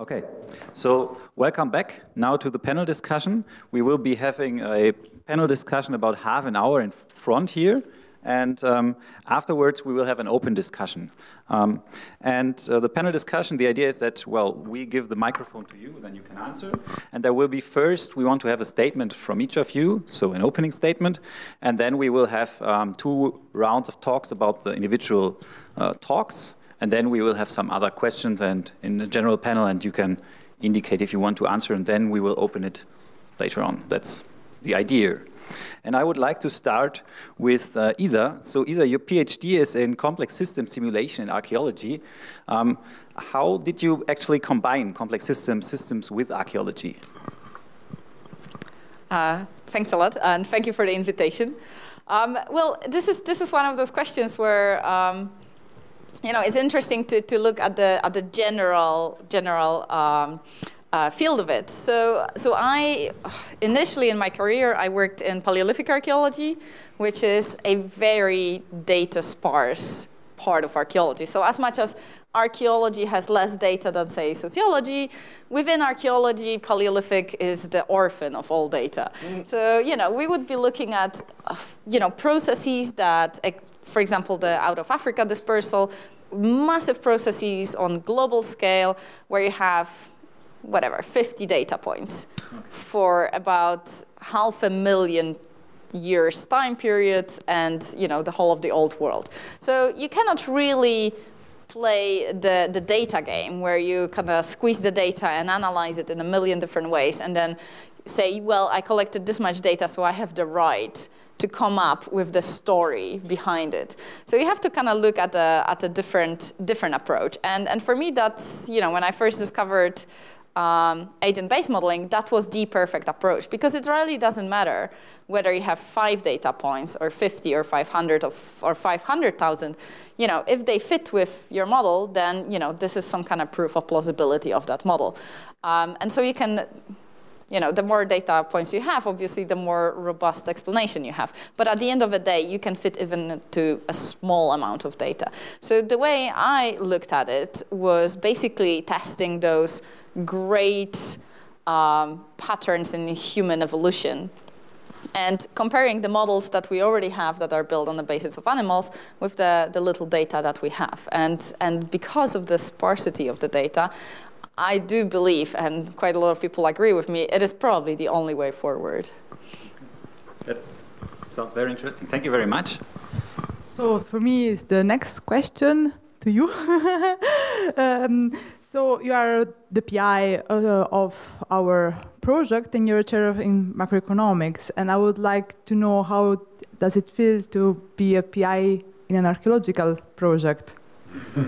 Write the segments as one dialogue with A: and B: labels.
A: Okay, so welcome back now to the panel discussion. We will be having a panel discussion about half an hour in front here. And um, afterwards, we will have an open discussion. Um, and uh, the panel discussion, the idea is that, well, we give the microphone to you, then you can answer. And there will be first, we want to have a statement from each of you, so an opening statement. And then we will have um, two rounds of talks about the individual uh, talks. And then we will have some other questions and in the general panel, and you can indicate if you want to answer, and then we will open it later on. That's the idea. And I would like to start with uh, Iza. So Iza, your PhD is in complex system simulation in archaeology. Um, how did you actually combine complex system systems with archaeology?
B: Uh, thanks a lot, and thank you for the invitation. Um, well, this is this is one of those questions where um, you know it's interesting to, to look at the at the general general um, uh, field of it. So, so I, initially in my career, I worked in Paleolithic archaeology, which is a very data sparse part of archaeology. So as much as archaeology has less data than, say, sociology, within archaeology, Paleolithic is the orphan of all data. Mm. So, you know, we would be looking at, you know, processes that, for example, the out of Africa dispersal, massive processes on global scale where you have whatever, 50 data points okay. for about half a million years time period and you know the whole of the old world. So you cannot really play the, the data game where you kind of squeeze the data and analyze it in a million different ways and then say, well, I collected this much data, so I have the right to come up with the story behind it. So you have to kind of look at a, at a different, different approach. And, and for me, that's, you know, when I first discovered um, agent-based modeling, that was the perfect approach because it really doesn't matter whether you have five data points or 50 or 500 or 500,000. You know, if they fit with your model, then you know this is some kind of proof of plausibility of that model. Um, and so you can you know, the more data points you have, obviously, the more robust explanation you have. But at the end of the day, you can fit even to a small amount of data. So the way I looked at it was basically testing those great um, patterns in human evolution and comparing the models that we already have that are built on the basis of animals with the, the little data that we have. And, and because of the sparsity of the data, I do believe, and quite a lot of people agree with me, it is probably the only way forward.
A: That sounds very interesting. Thank you very much.
C: So for me, is the next question to you. um, so you are the PI uh, of our project, and you're a chair in macroeconomics. And I would like to know how does it feel to be a PI in an archaeological project?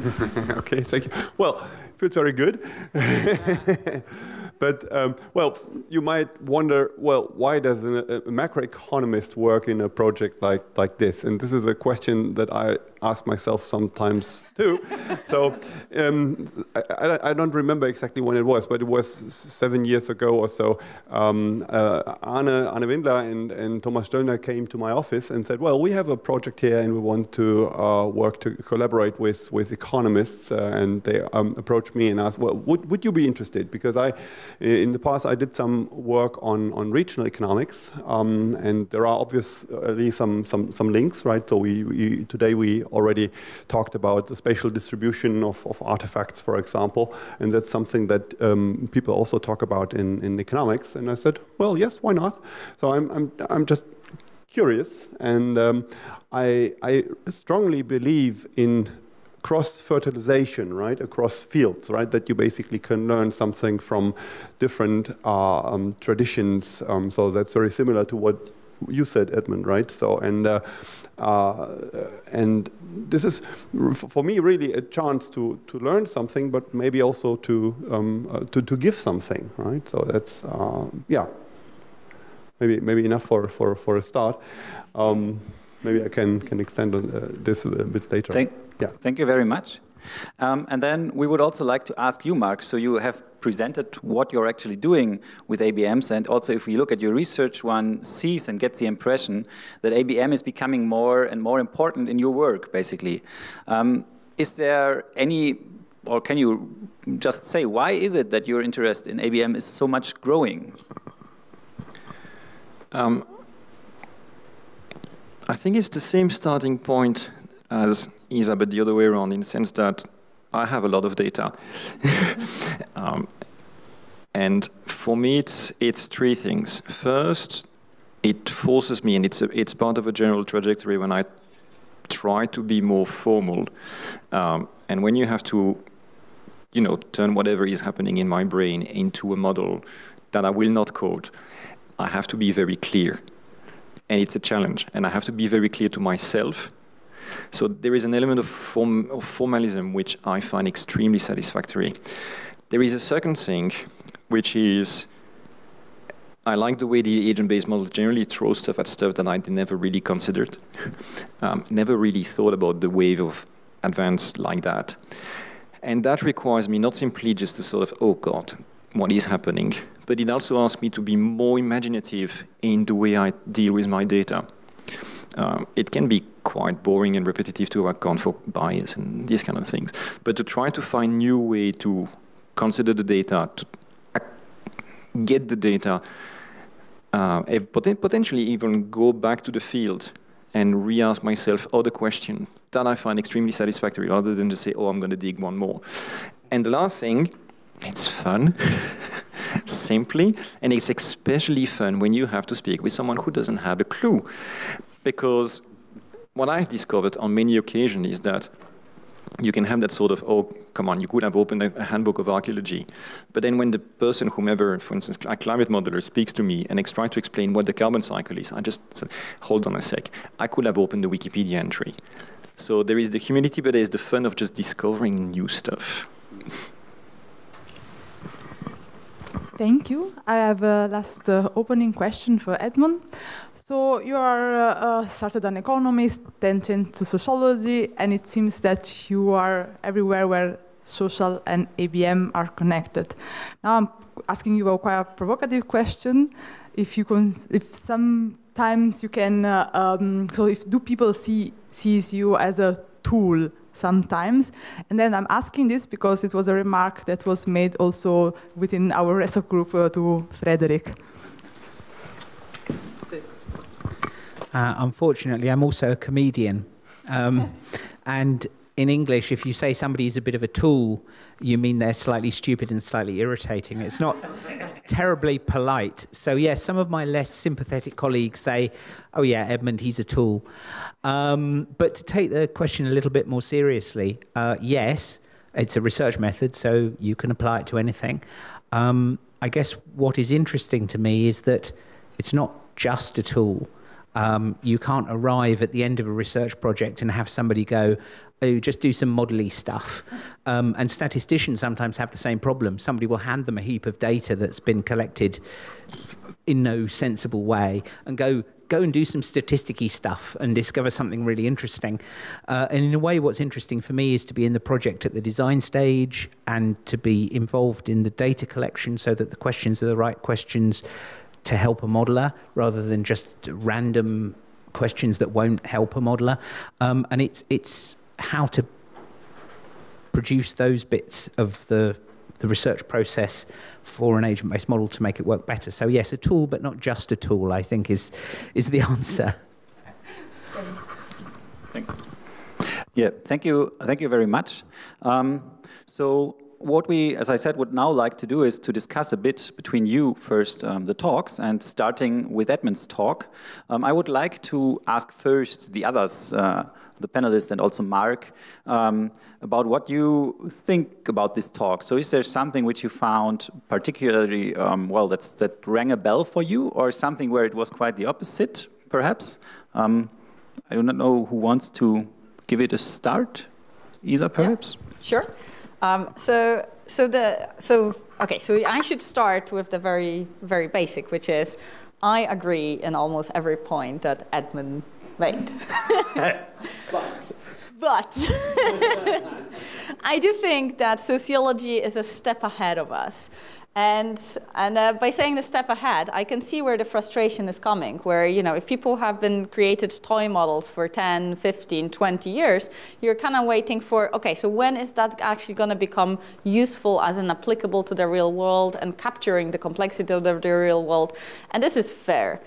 D: okay, thank you. Well, feels very good. but um, well, you might wonder, well, why does a, a, macroeconomist work in a project like like this? And this is a question that I ask myself sometimes too. so um, I, I, don't remember exactly when it was, but it was seven years ago or so. Um, uh, Arne Windler and, and Thomas Stöllner came to my office and said, well, we have a project here and we want to uh, work to collaborate with, with economists. Uh, and they um, approached me and asked, well, would, would you be interested? Because I, in the past, I did some work on, on regional economics. Um, and there are obviously some, some, some links, right? So we, we today we already talked about the spatial distribution of, of artifacts, for example, and that's something that um, people also talk about in, in economics. And I said, well, yes, why not? So I'm, I'm, I'm just curious, and um, I, I strongly believe in cross-fertilization, right, across fields, right, that you basically can learn something from different uh, um, traditions. Um, so that's very similar to what you said, Edmund, right? So and uh, uh, and this is for me really a chance to to learn something, but maybe also to um, uh, to to give something, right? So that's uh, yeah, maybe maybe enough for for for a start. Um, maybe I can can extend on uh, this a bit later.
A: Thank, yeah. Thank you very much. Um, and then we would also like to ask you, Marc, so you have presented what you're actually doing with ABMs, and also if we look at your research, one sees and gets the impression that ABM is becoming more and more important in your work, basically. Um, is there any or can you just say why is it that your interest in ABM is so much growing?
E: Um, I think it's the same starting point as Iza, but the other way around, in the sense that I have a lot of data. um, and for me, it's, it's three things. First, it forces me, and it's, a, it's part of a general trajectory when I try to be more formal. Um, and when you have to, you know, turn whatever is happening in my brain into a model that I will not code, I have to be very clear. And it's a challenge. And I have to be very clear to myself. So there is an element of, form, of formalism which I find extremely satisfactory. There is a second thing, which is I like the way the agent-based model generally throws stuff at stuff that I never really considered. um, never really thought about the wave of advance like that. And that requires me not simply just to sort of, oh God, what is happening, but it also asks me to be more imaginative in the way I deal with my data. Um, it can be quite boring and repetitive to account for bias and these kind of things, but to try to find new way to consider the data, to get the data, uh, potentially even go back to the field and re-ask myself other questions that I find extremely satisfactory, rather than just say, "Oh, I'm going to dig one more." And the last thing, it's fun, simply, and it's especially fun when you have to speak with someone who doesn't have a clue, because what I've discovered on many occasions is that you can have that sort of, oh, come on, you could have opened a, handbook of archaeology. But then when the person, whomever, for instance, a climate modeler, speaks to me and tries to explain what the carbon cycle is, I just say, hold on a sec. I could have opened the Wikipedia entry. So there is the humility, but there is the fun of just discovering new stuff.
C: Thank you. I have a last uh, opening question for Edmund. So you are uh, started an economist, then changed to sociology, and it seems that you are everywhere where social and ABM are connected. Now I'm asking you a quite provocative question. If you if sometimes you can, uh, um, so if do people see sees you as a tool sometimes? And then I'm asking this because it was a remark that was made also within our ReSoc group uh, to Frederik.
F: Uh, unfortunately, I'm also a comedian. Um, and in English, if you say somebody is a bit of a tool, you mean they're slightly stupid and slightly irritating. It's not terribly polite. So, yes, yeah, some of my less sympathetic colleagues say, oh, yeah, Edmund, he's a tool. Um, but to take the question a little bit more seriously, uh, yes, it's a research method, so you can apply it to anything. Um, I guess what is interesting to me is that it's not just a tool. Um, you can't arrive at the end of a research project and have somebody go, oh, just do some modelly stuff. Um, and statisticians sometimes have the same problem. Somebody will hand them a heap of data that's been collected in no sensible way and go, go and do some statisticky stuff and discover something really interesting. Uh, and in a way, what's interesting for me is to be in the project at the design stage and to be involved in the data collection so that the questions are the right questions to help a modeler rather than just random questions that won't help a modeler. Um, and it's it's how to produce those bits of the the research process for an agent-based model to make it work better. So yes, a tool, but not just a tool. I think is is the answer.
A: Thank you. Yeah, thank you, thank you very much. Um, so what we, as I said, would now like to do is to discuss a bit between you first um, the talks and starting with Edmund's talk. Um, I would like to ask first the others, uh, the panelists and also Marc, um, about what you think about this talk. So is there something which you found particularly, um, well, that's, that rang a bell for you or something where it was quite the opposite, perhaps? Um, I do not know who wants to give it a start. Iza, perhaps?
B: Yeah, sure. Um, so, so the so okay. So I should start with the very very basic, which is I agree in almost every point that Edmund made. but. But I do think that sociology is a step ahead of us. And, and uh, by saying the step ahead, I can see where the frustration is coming, where, you know, if people have been created toy models for 10, 15, 20 years, you're kind of waiting for, okay, so when is that actually going to become useful as an applicable to the real world and capturing the complexity of the, the real world? And this is fair.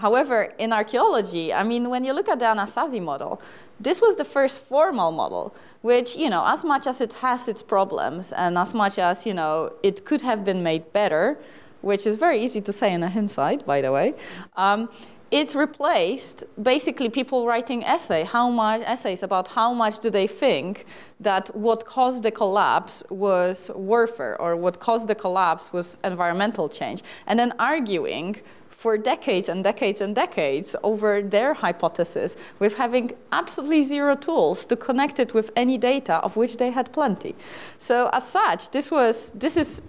B: However, in archaeology, I mean, when you look at the Anasazi model, this was the first formal model, which, you know, as much as it has its problems and as much as, you know, it could have been made better, which is very easy to say in a hindsight, by the way, um, it replaced basically people writing essay, how much essays about how much do they think that what caused the collapse was warfare or what caused the collapse was environmental change, and then arguing for decades and decades and decades over their hypothesis with having absolutely zero tools to connect it with any data of which they had plenty. So as such, this was this is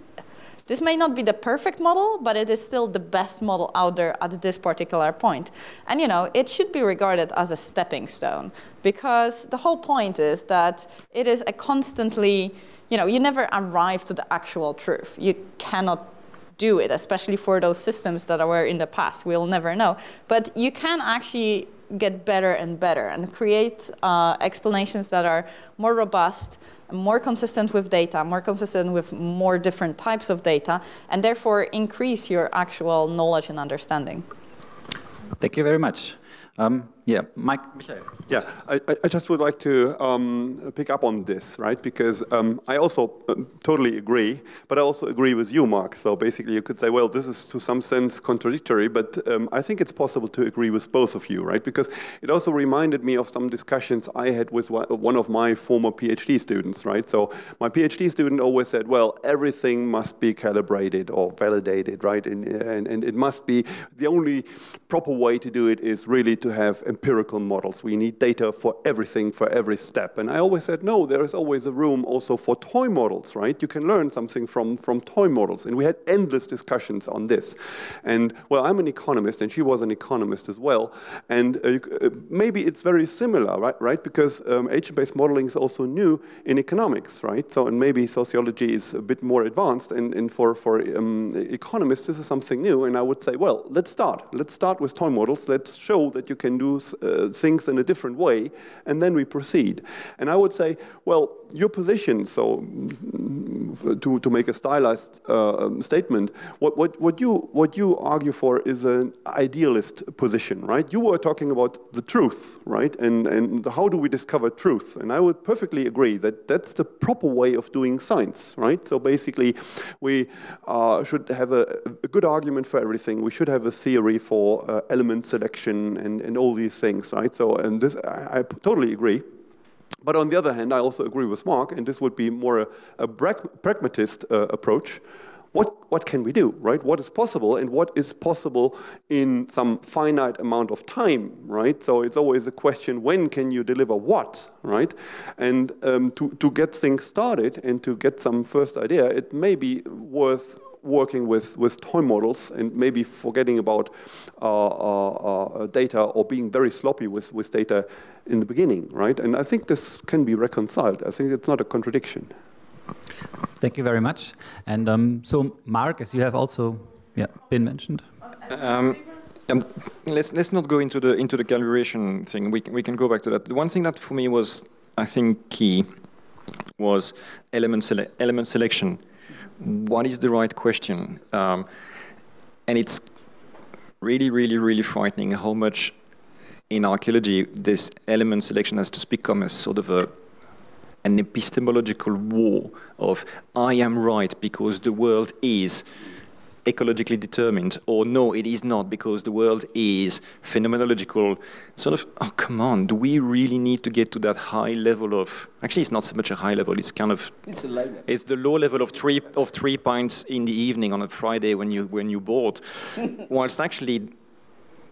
B: this may not be the perfect model, but it is still the best model out there at this particular point. And you know, it should be regarded as a stepping stone because the whole point is that it is a constantly, you know, you never arrive to the actual truth. You cannot do it, especially for those systems that were in the past. We'll never know. But you can actually get better and better and create uh, explanations that are more robust, more consistent with data, more consistent with more different types of data, and therefore increase your actual knowledge and understanding.
A: Thank you very much. Um, yeah, Mike, Michael.
D: Yeah, I, I just would like to um, pick up on this, right? Because um, I also uh, totally agree, but I also agree with you, Marc. So basically, you could say, well, this is to some sense contradictory, but um, I think it's possible to agree with both of you, right? Because it also reminded me of some discussions I had with one of my former PhD students, right? So my PhD student always said, well, everything must be calibrated or validated, right? And, and, and it must be the only proper way to do it is really to have empirical models. We need data for everything, for every step. And I always said, no, there is always a room also for toy models, right? You can learn something from, from toy models. And we had endless discussions on this. And, well, I'm an economist, and she was an economist as well. And uh, uh maybe it's very similar, right? right? Because um, agent-based modeling is also new in economics, right? So, and maybe sociology is a bit more advanced. And, and for, for um, economists, this is something new. And I would say, well, let's start. Let's start with toy models. Let's show that you can do uh, things in a different way, and then we proceed. And I would say, well, your position, so to, to make a stylized uh, um, statement, what, what, what, you, what you argue for is an idealist position, right? You were talking about the truth, right? And, and how do we discover truth? And I would perfectly agree that that's the proper way of doing science, right? So basically, we uh, should have a, a, good argument for everything. We should have a theory for uh, element selection and, and all these things, right? So, and this, I, I totally agree. But on the other hand, I also agree with Marc, and this would be more a, a pragmatist uh, approach. What, what can we do, right? What is possible, and what is possible in some finite amount of time, right? So it's always a question, when can you deliver what, right? And um, to, to get things started and to get some first idea, it may be worth working with, with toy models and maybe forgetting about uh, uh, uh, data or being very sloppy with, with data in the beginning, right? And I think this can be reconciled. I think it's not a contradiction.
A: Thank you very much. And um, so, Marc, as you have also yeah, been mentioned.
E: Um, um, let's let's not go into the into the calibration thing. We can, we can go back to that. The one thing that for me was, I think, key was element sele element selection what is the right question? Um, and it's really, really, really frightening how much in archaeology this element selection has just become a sort of a an epistemological war of I am right because the world is ecologically determined, or no, it is not because the world is phenomenological. Sort of, oh, come on, do we really need to get to that high level of? Actually, it's not so much a high level. It's kind of.
G: It's a low level.
E: It's the low level of three of three pints in the evening on a Friday when you when you board, whilst actually.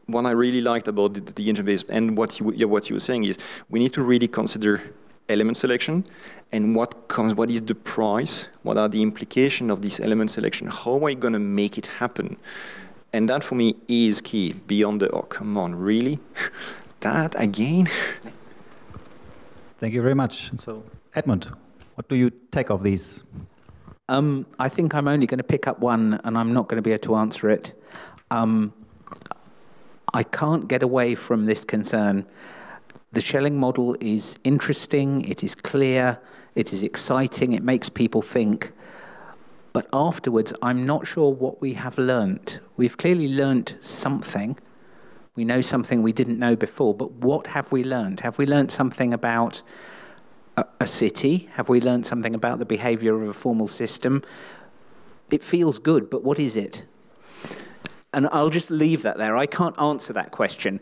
E: What I really liked about the, the agent-based and what you, yeah, what you were saying is we need to really consider element selection and what comes, what is the price, what are the implications of this element selection, how are we going to make it happen? And that for me is key beyond the, oh, come on, really? that again?
A: Thank you very much. So, Edmund, What do you take of these?
F: Um, I think I'm only going to pick up one, and I'm not going to be able to answer it. Um, I can't get away from this concern. The Schelling model is interesting, it is clear, it is exciting, it makes people think. But afterwards, I'm not sure what we have learnt. We've clearly learnt something. We know something we didn't know before, but what have we learnt? Have we learnt something about a, a city? Have we learnt something about the behavior of a formal system? It feels good, but what is it? And I'll just leave that there. I can't answer that question.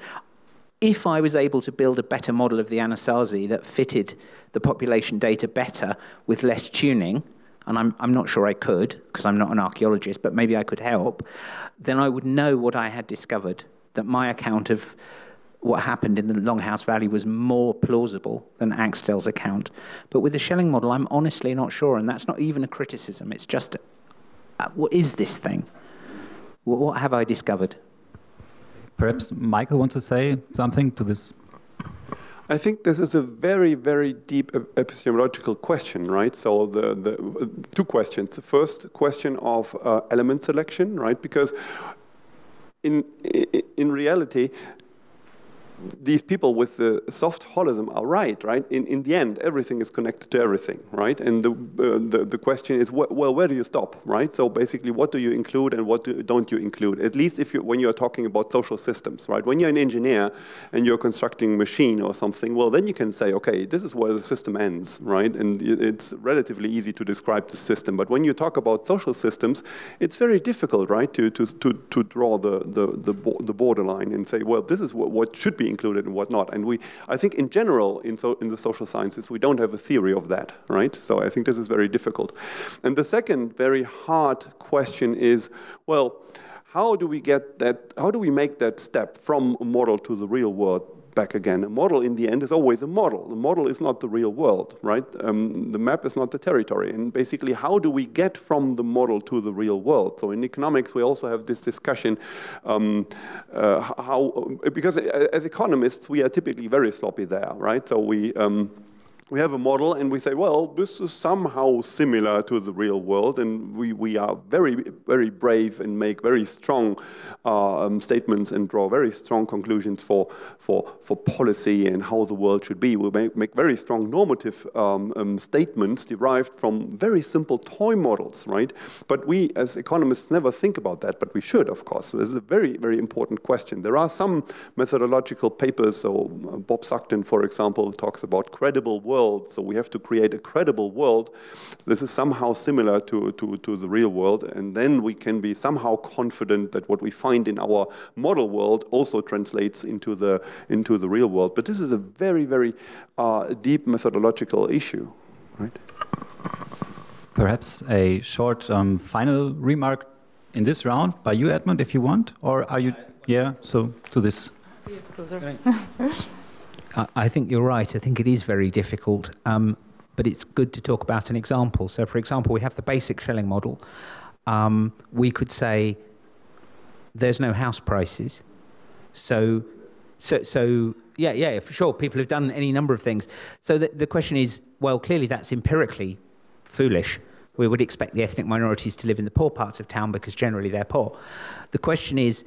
F: If I was able to build a better model of the Anasazi that fitted the population data better with less tuning, and I'm, I'm not sure I could because I'm not an archaeologist, but maybe I could help, then I would know what I had discovered, that my account of what happened in the Longhouse Valley was more plausible than Axtell's account. But with the Schelling model, I'm honestly not sure, and that's not even a criticism. It's just, uh, what is this thing? What, what have I discovered?
A: Perhaps Michael wants to say something to this
D: I think this is a very, very deep epistemological question, right? So the, the two questions. The first question of uh, element selection, right? Because in in reality, these people with the soft holism are right, right? In, in the end, everything is connected to everything, right? And the, uh, the, the, question is, wh well, where do you stop, right? So basically, what do you include and what do, don't you include? At least if you, when you're talking about social systems, right? When you're an engineer and you're constructing a machine or something, well, then you can say, okay, this is where the system ends, right? And it's relatively easy to describe the system. But when you talk about social systems, it's very difficult, right, to, to, to, to draw the, the, the, the borderline and say, well, this is what, what should be included and whatnot. And we, I think in general, in, so, in the social sciences, we don't have a theory of that, right? So I think this is very difficult. And the second very hard question is, well, how do we get that, how do we make that step from a model to the real world back again. A model in the end is always a model. The model is not the real world, right? Um, the map is not the territory. And basically, how do we get from the model to the real world? So in economics, we also have this discussion um, uh, how, because as economists, we are typically very sloppy there, right? So we, um, we have a model and we say, well, this is somehow similar to the real world, and we, we are very, very brave and make very strong uh, um, statements and draw very strong conclusions for, for, for policy and how the world should be. We make, make very strong normative um, um, statements derived from very simple toy models, right? But we, as economists, never think about that, but we should, of course. So this is a very, very important question. There are some methodological papers, so uh, Bob Sugden, for example, talks about credible world world, so we have to create a credible world. This is somehow similar to, to, to the real world, and then we can be somehow confident that what we find in our model world also translates into the, into the real world. But this is a very, very uh, deep methodological issue, right?
A: Perhaps a short um, final remark in this round by you, Edmund, if you want, or are you, yeah, so to this.
F: I think you're right. I think it is very difficult, um, but it's good to talk about an example. So, for example, we have the basic Schelling model. Um, we could say there's no house prices. So, so, so yeah, yeah, for sure. People have done any number of things. So the, the question is, well, clearly that's empirically foolish. We would expect the ethnic minorities to live in the poor parts of town because generally they're poor. The question is,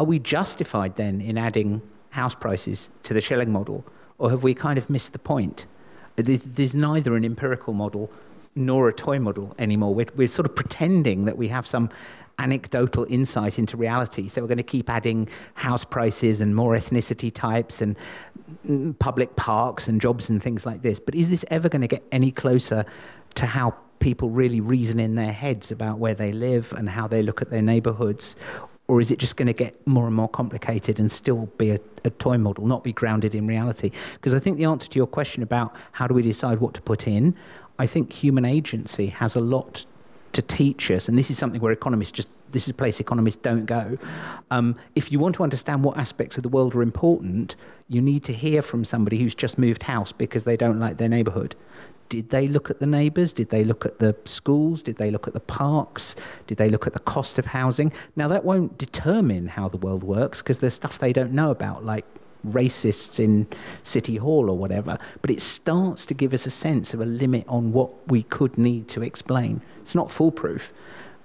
F: are we justified then in adding house prices to the Schelling model, or have we kind of missed the point? There's, there's neither an empirical model nor a toy model anymore. We're, we're sort of pretending that we have some anecdotal insight into reality. So we're going to keep adding house prices and more ethnicity types and mm, public parks and jobs and things like this. But is this ever going to get any closer to how people really reason in their heads about where they live and how they look at their neighborhoods? Or is it just going to get more and more complicated and still be a, a toy model, not be grounded in reality? Because I think the answer to your question about how do we decide what to put in, I think human agency has a lot to teach us, and this is something where economists just this is a place economists don't go. Um, if you want to understand what aspects of the world are important, you need to hear from somebody who's just moved house because they don't like their neighborhood did they look at the neighbours? Did they look at the schools? Did they look at the parks? Did they look at the cost of housing? Now, that won't determine how the world works because there's stuff they don't know about, like racists in City Hall or whatever, but it starts to give us a sense of a limit on what we could need to explain. It's not foolproof,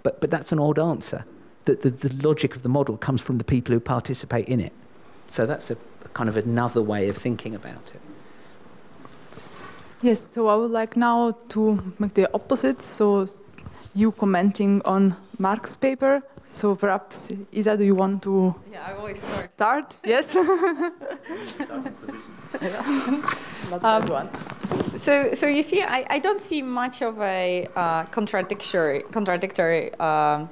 F: but, but that's an odd answer. The, the, the logic of the model comes from the people who participate in it. So that's a kind of another way of thinking about it.
C: Yes, so I would like now to make the opposite. So you commenting on Marc's paper. So perhaps, Iza, do you want to
B: Yeah, I always start.
C: start? Yes. Not
B: Um,
C: that one.
B: So, so you see, I, I don't see much of a uh, contradictory, contradictory um,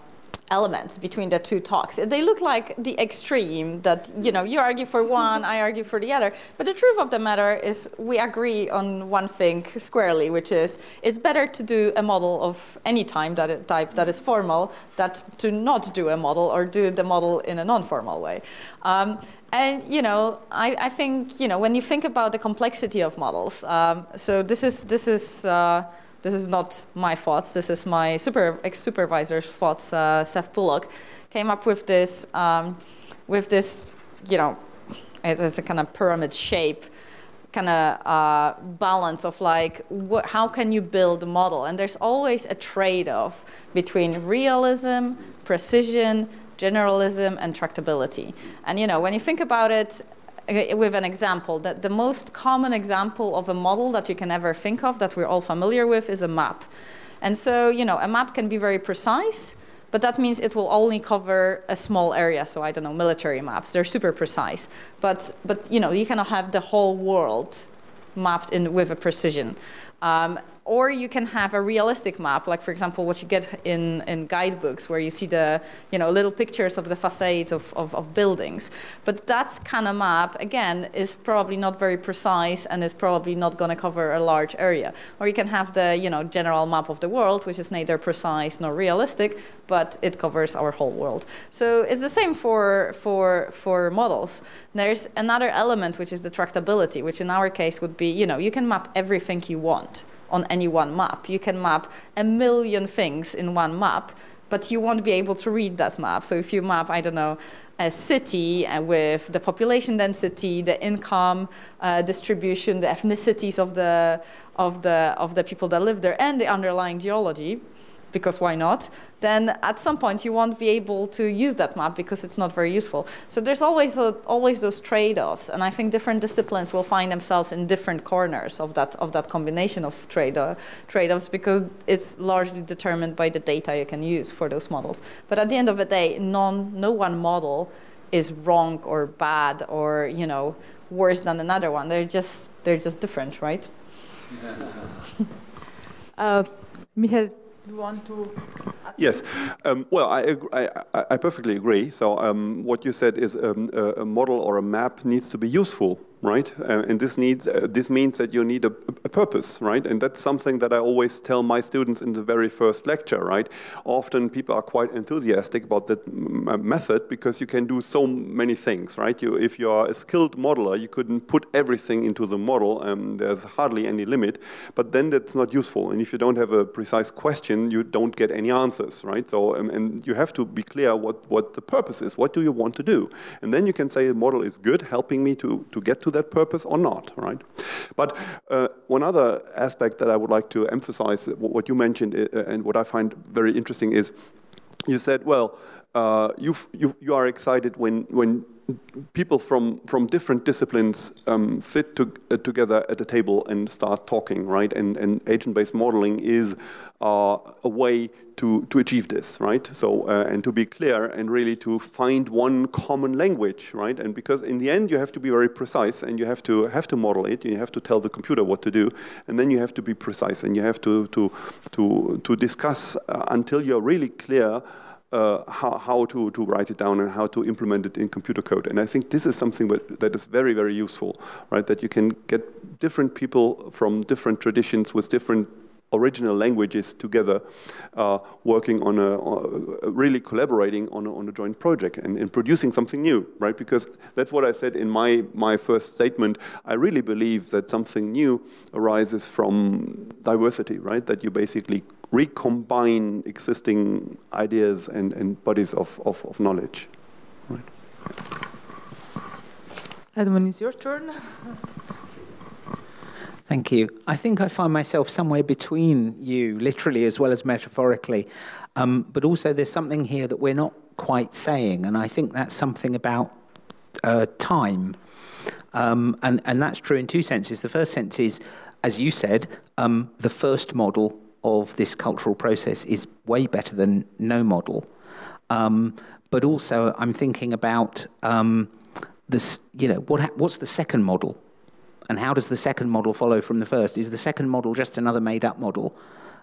B: elements between the two talks. They look like the extreme that, you know, you argue for one, I argue for the other. But the truth of the matter is we agree on one thing squarely, which is it's better to do a model of any time that type that is formal than to not do a model or do the model in a non-formal way. Um, and you know, I, I think you know when you think about the complexity of models. Um, so this is this is uh, this is not my thoughts. This is my super ex supervisor's thoughts. Uh, Seth Bullock came up with this um, with this you know, it's a kind of pyramid shape kind of uh, balance of like how can you build a model and there's always a trade-off between realism precision generalism and tractability and you know when you think about it with an example that the most common example of a model that you can ever think of that we're all familiar with is a map and so you know a map can be very precise but that means it will only cover a small area. So I don't know, military maps, they're super precise. But, but you know, you cannot have the whole world mapped in with a precision. Um, or you can have a realistic map, like for example, what you get in, in guidebooks, where you see the you know little pictures of the facades of, of, of buildings. But that kind of map, again, is probably not very precise and is probably not going to cover a large area. Or you can have the you know general map of the world, which is neither precise nor realistic, but it covers our whole world. So it's the same for for for models. There's another element which is the tractability, which in our case would be you know you can map everything you want on any one map. You can map a million things in one map, but you won't be able to read that map. So if you map, I don't know, a city with the population density, the income uh, distribution, the ethnicities of the, of, the, of the people that live there, and the underlying geology, because why not, then at some point you won't be able to use that map because it's not very useful. So there's always, a, always those trade-offs, and I think different disciplines will find themselves in different corners of that, of that combination of trade, uh, trade-offs because it's largely determined by the data you can use for those models. But at the end of the day, non, no one model is wrong or bad or you know worse than another one. They're just they're just different, right?
C: uh, Michael, you want to?
D: Yes. Um, well, I, I, I, perfectly agree. So um, what you said is um, a model or a map needs to be useful, right? Uh, and this needs uh, this means that you need a, a purpose, right? And that's something that I always tell my students in the very first lecture, right? Often people are quite enthusiastic about that m- method because you can do so many things, right? You, if you are a skilled modeler, you couldn't put everything into the model. Um, there's hardly any limit, but then that's not useful. And if you don't have a precise question, you don't get any answers, right? So, um, and you have to be clear what, what the purpose is. What do you want to do? And then you can say a model is good, helping me to, to get to that purpose or not, right? But uh, one other aspect that I would like to emphasize, what you mentioned uh, and what I find very interesting is you said, well, uh, you you, you are excited when, when people from, from different disciplines um, sit to, uh, together at a table and start talking, right? And, and agent-based modeling is uh, a way to, to achieve this, right? So, uh, and to be clear and really to find one common language, right? And because in the end you have to be very precise and you have to have to model it, you have to tell the computer what to do, and then you have to be precise and you have to, to, to, to discuss uh, until you're really clear uh, how, how to, to write it down and how to implement it in computer code. And I think this is something that, that is very, very useful, right? That you can get different people from different traditions with different original languages together, uh, working on a, a- really collaborating on a, on a joint project and, and producing something new, right? Because that's what I said in my, my first statement. I really believe that something new arises from diversity, right? That you basically recombine existing ideas and, and bodies of, of, of knowledge. Right.
C: Edmund, it's your turn.
F: Thank you. I think I find myself somewhere between you, literally as well as metaphorically. Um, but also, there's something here that we're not quite saying, and I think that's something about uh, time. Um, and, and that's true in two senses. The first sense is, as you said, um, the first model of this cultural process is way better than no model. Um, but also, I'm thinking about um, this, you know, what, what's the second model? And how does the second model follow from the first? Is the second model just another made up model?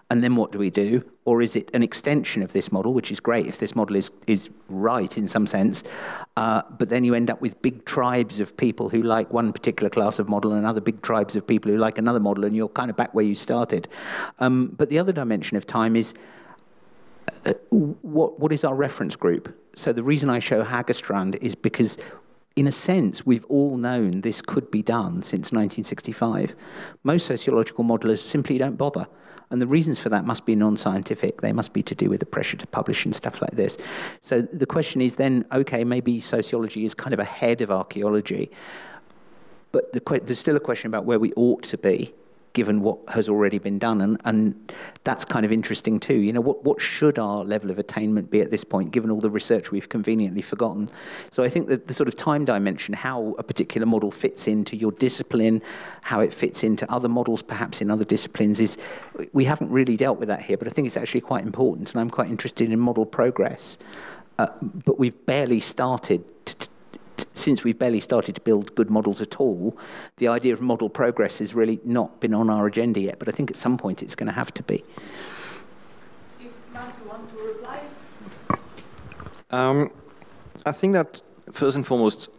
F: And then what do we do? Or is it an extension of this model, which is great if this model is, is right in some sense, uh, but then you end up with big tribes of people who like one particular class of model and other big tribes of people who like another model, and you're kind of back where you started. Um, but the other dimension of time is uh, what, what is our reference group? So the reason I show Hagerstrand is because in a sense, we've all known this could be done since 1965. Most sociological modelers simply don't bother. And the reasons for that must be non scientific. They must be to do with the pressure to publish and stuff like this. So the question is then okay, maybe sociology is kind of ahead of archaeology. But the, there's still a question about where we ought to be given what has already been done. And, and that's kind of interesting too. You know, what, what should our level of attainment be at this point, given all the research we've conveniently forgotten? So I think that the sort of time dimension, how a particular model fits into your discipline, how it fits into other models, perhaps in other disciplines, is we haven't really dealt with that here, but I think it's actually quite important. And I'm quite interested in model progress. Uh, but we've barely started since we've barely started to build good models at all, the idea of model progress has really not been on our agenda yet. But I think at some point it's going to have to be.
C: If Matthew want to reply.
E: Um, I think that first and foremost,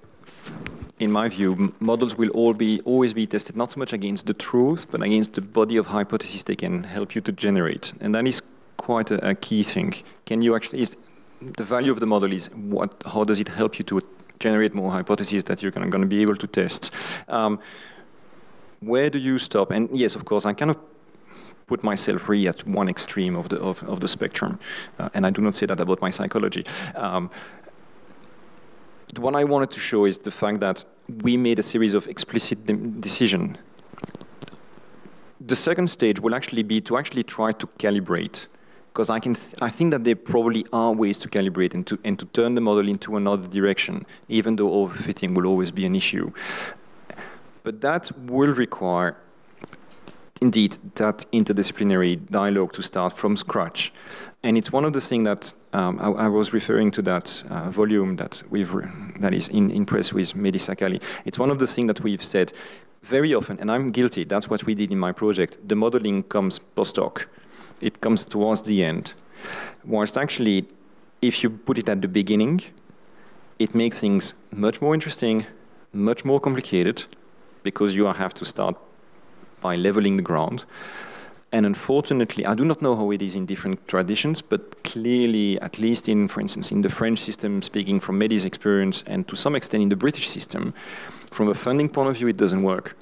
E: in my view, models will all be always be tested not so much against the truth, but against the body of hypotheses they can help you to generate, and that is quite a, a key thing. Can you actually? Is, the value of the model is what? How does it help you to generate more hypotheses that you're going to be able to test. Um, where do you stop? And yes, of course, I kind of put myself free at one extreme of the of, of the spectrum, uh, and I do not say that about my psychology. Um, what I wanted to show is the fact that we made a series of explicit de decision. The second stage will actually be to actually try to calibrate because I, can th I think that there probably are ways to calibrate and to, and to turn the model into another direction, even though overfitting will always be an issue. But that will require, indeed, that interdisciplinary dialogue to start from scratch. And it's one of the things that um, I, I, was referring to that uh, volume that we've that is in, in press with Mehdi Saqalli. It's one of the things that we've said very often, and I'm guilty. That's what we did in my project. The modeling comes post hoc it comes towards the end. Whilst actually, if you put it at the beginning, it makes things much more interesting, much more complicated, because you have to start by leveling the ground. And unfortunately, I do not know how it is in different traditions, but clearly, at least in, for instance, in the French system, speaking from Mehdi's experience, and to some extent in the British system, from a funding point of view, it doesn't work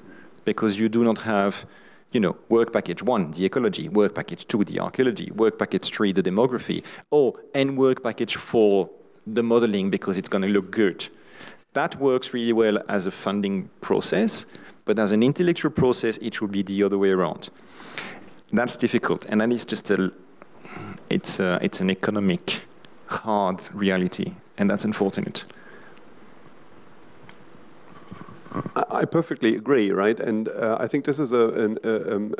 E: because you do not have you know, work package one, the ecology, work package two, the archaeology, work package three, the demography, oh, and work package four, the modeling because it's going to look good. That works really well as a funding process, but as an intellectual process, it should be the other way around. That's difficult, and that is just a, it's, a, it's an economic, hard reality, and that's unfortunate.
D: I perfectly agree, right? And uh, I think this is a, an, a, um,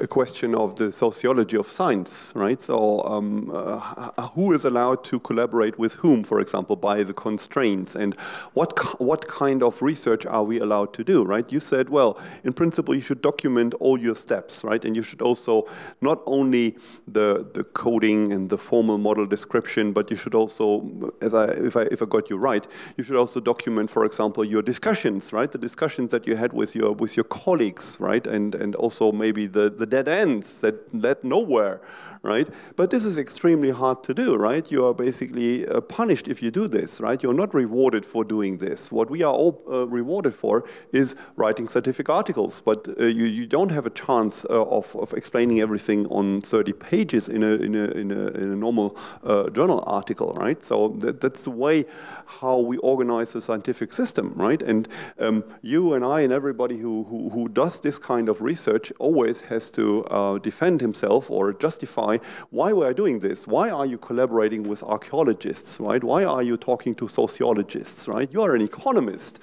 D: a, question of the sociology of science, right? So, um, uh, who is allowed to collaborate with whom, for example, by the constraints, and what what kind of research are we allowed to do, right? You said, well, in principle, you should document all your steps, right? And you should also not only the the coding and the formal model description, but you should also, as I if I if I got you right, you should also document, for example, your discussion discussions, right? The discussions that you had with your with your colleagues, right? And and also maybe the the dead ends that led nowhere, right? But this is extremely hard to do, right? You are basically uh, punished if you do this, right? You're not rewarded for doing this. What we are all uh, rewarded for is writing scientific articles, but uh, you, you don't have a chance uh, of, of explaining everything on 30 pages in a, in a, in a, in a normal uh, journal article, right? So that, that's the way how we organize the scientific system, right? And um, you and I and everybody who, who, who, does this kind of research always has to uh, defend himself or justify why we are doing this. Why are you collaborating with archaeologists, right? Why are you talking to sociologists, right? You are an economist.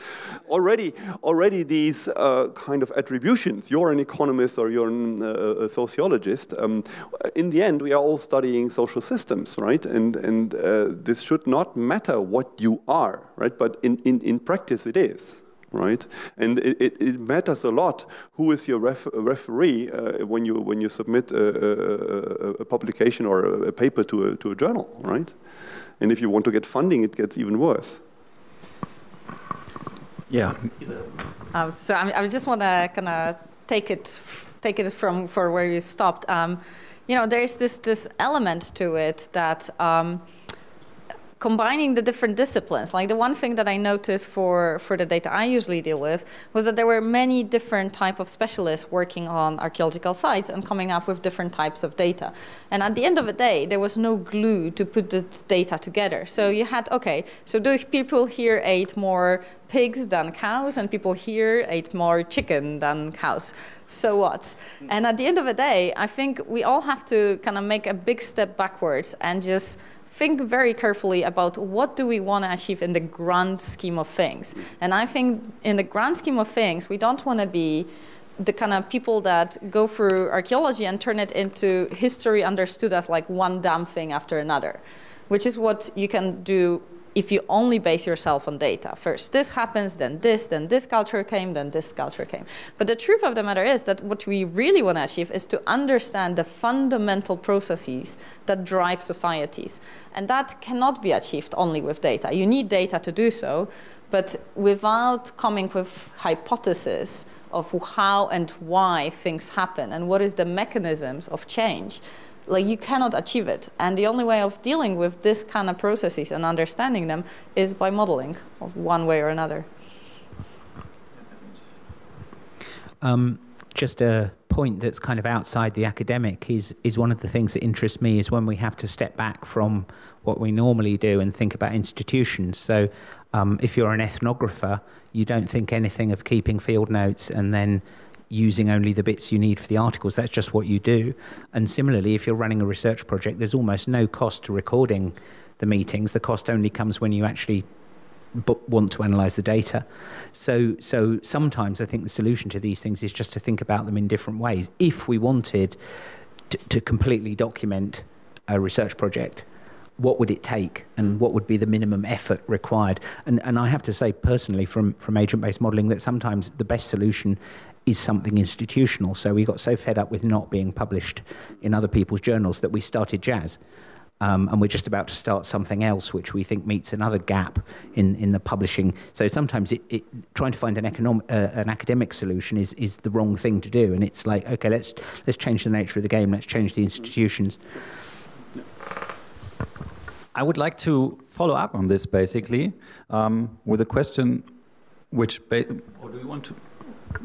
D: Already, already these uh, kind of attributions, you're an economist or you're an, uh, a sociologist, um, in the end, we are all studying social systems, right? And, and uh, this should not matter what you are, right? But in, in, in practice, it is right? And it, it, it, matters a lot who is your ref, referee uh, when, you, when you submit a, a, a publication or a, a, paper to a, to a journal, right? And if you want to get funding, it gets even worse.
A: Yeah.
B: Um, so I, I just want to kind of take it, take it from for where you stopped. Um, you know, there's this this element to it that. Um, combining the different disciplines. Like the one thing that I noticed for, for the data I usually deal with was that there were many different type of specialists working on archaeological sites and coming up with different types of data. And at the end of the day, there was no glue to put this data together. So you had, okay, so do people here ate more pigs than cows and people here ate more chicken than cows? So what? And at the end of the day, I think we all have to kind of make a big step backwards and just think very carefully about what do we want to achieve in the grand scheme of things. Mm-hmm. And I think in the grand scheme of things, we don't want to be the kind of people that go through archaeology and turn it into history understood as like one damn thing after another, which is what you can do if you only base yourself on data. First this happens, then this, then this culture came, then this culture came. But the truth of the matter is that what we really want to achieve is to understand the fundamental processes that drive societies. And that cannot be achieved only with data. You need data to do so, but without coming with hypotheses of how and why things happen and what is the mechanisms of change, like you cannot achieve it. And the only way of dealing with this kind of processes and understanding them is by modeling of one way or another.
F: Um, just a point that's kind of outside the academic is is one of the things that interests me is when we have to step back from what we normally do and think about institutions. So um, if you're an ethnographer you don't think anything of keeping field notes and then using only the bits you need for the articles. That's just what you do. And similarly, if you're running a research project, there's almost no cost to recording the meetings. The cost only comes when you actually want to analyze the data. So, so sometimes I think the solution to these things is just to think about them in different ways. If we wanted to, to completely document a research project, what would it take and what would be the minimum effort required? And, and I have to say personally from, from agent-based modeling that sometimes the best solution is something institutional. So we got so fed up with not being published in other people's journals that we started JASSS. Um, and we're just about to start something else which we think meets another gap in, in the publishing. So sometimes it, it, trying to find an, economic, uh, an academic solution is, is the wrong thing to do. And it's like, okay, let's, let's change the nature of the game, let's change the institutions.
A: I would like to follow up on this basically um, with a question which, or do you want to?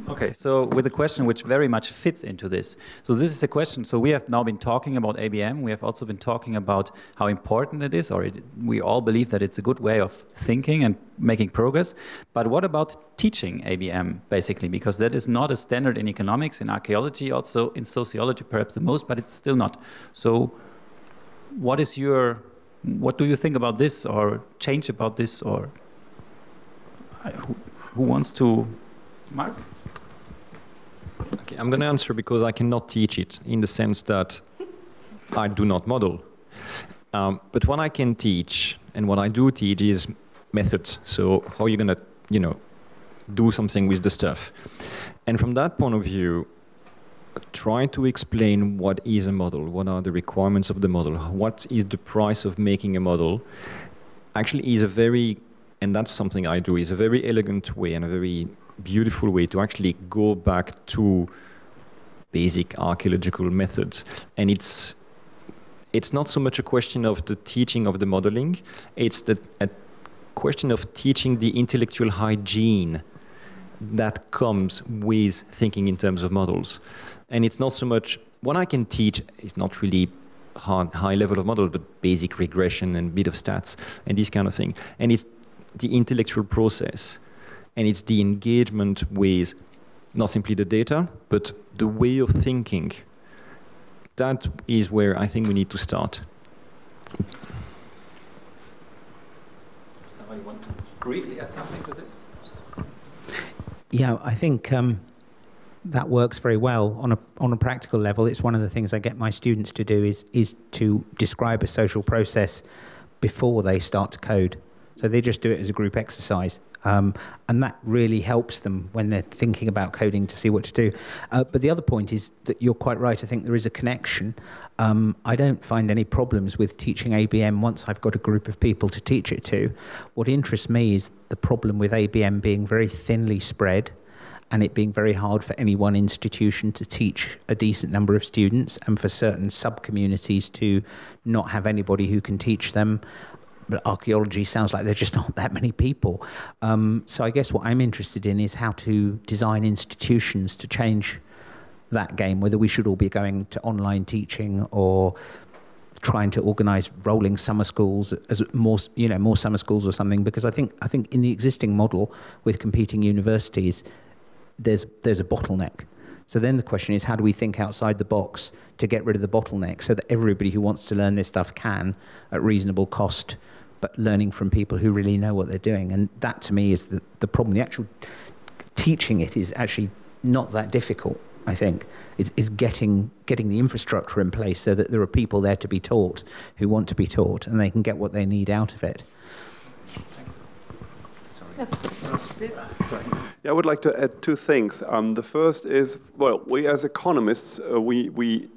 A: Okay, so with a question which very much fits into this. So this is a question, so we have now been talking about ABM, we have also been talking about how important it is, or it, we all believe that it's a good way of thinking and making progress. But what about teaching ABM, basically? Because that is not a standard in economics, in archaeology, also in sociology perhaps the most, but it's still not. So what is your, what do you think about this, or change about this, or who, who wants to, Marc?
E: Okay, I'm going to answer because I cannot teach it in the sense that I do not model. Um, but what I can teach and what I do teach is methods. So how you're going to, you know, do something with the stuff. And from that point of view, try to explain what is a model, what are the requirements of the model, what is the price of making a model, actually is a very, and that's something I do, is a very elegant way and a very beautiful way to actually go back to basic archaeological methods. And it's it's not so much a question of the teaching of the modeling, it's the, a question of teaching the intellectual hygiene that comes with thinking in terms of models. And it's not so much what I can teach is not really hard, high level of model, but basic regression and bit of stats and this kind of thing. And it's the intellectual process and it's the engagement with not simply the data, but the way of thinking. That is where I think we need to start.
A: Somebody want to briefly add something to this?
F: Yeah, I think um, that works very well on a on a practical level. It's one of the things I get my students to do is is to describe a social process before they start to code. So they just do it as a group exercise. Um, and that really helps them when they're thinking about coding to see what to do. Uh, but the other point is that you're quite right. I think there is a connection. Um, I don't find any problems with teaching ABM once I've got a group of people to teach it to. What interests me is the problem with ABM being very thinly spread and it being very hard for any one institution to teach a decent number of students and for certain sub communities to not have anybody who can teach them but archaeology sounds like there just aren't that many people. Um, so I guess what I'm interested in is how to design institutions to change that game, whether we should all be going to online teaching or trying to organize rolling summer schools as more you know more summer schools or something because I think I think in the existing model with competing universities there's there's a bottleneck so then the question is how do we think outside the box to get rid of the bottleneck so that everybody who wants to learn this stuff can at reasonable cost but learning from people who really know what they're doing. And that to me is the, the problem. The actual teaching it is actually not that difficult, I think. It's, it's getting, getting the infrastructure in place so that there are people there to be taught who want to be taught and they can get what they need out of it.
D: Sorry. Yeah, I would like to add two things. Um, the first is, well, we as economists, uh, we, we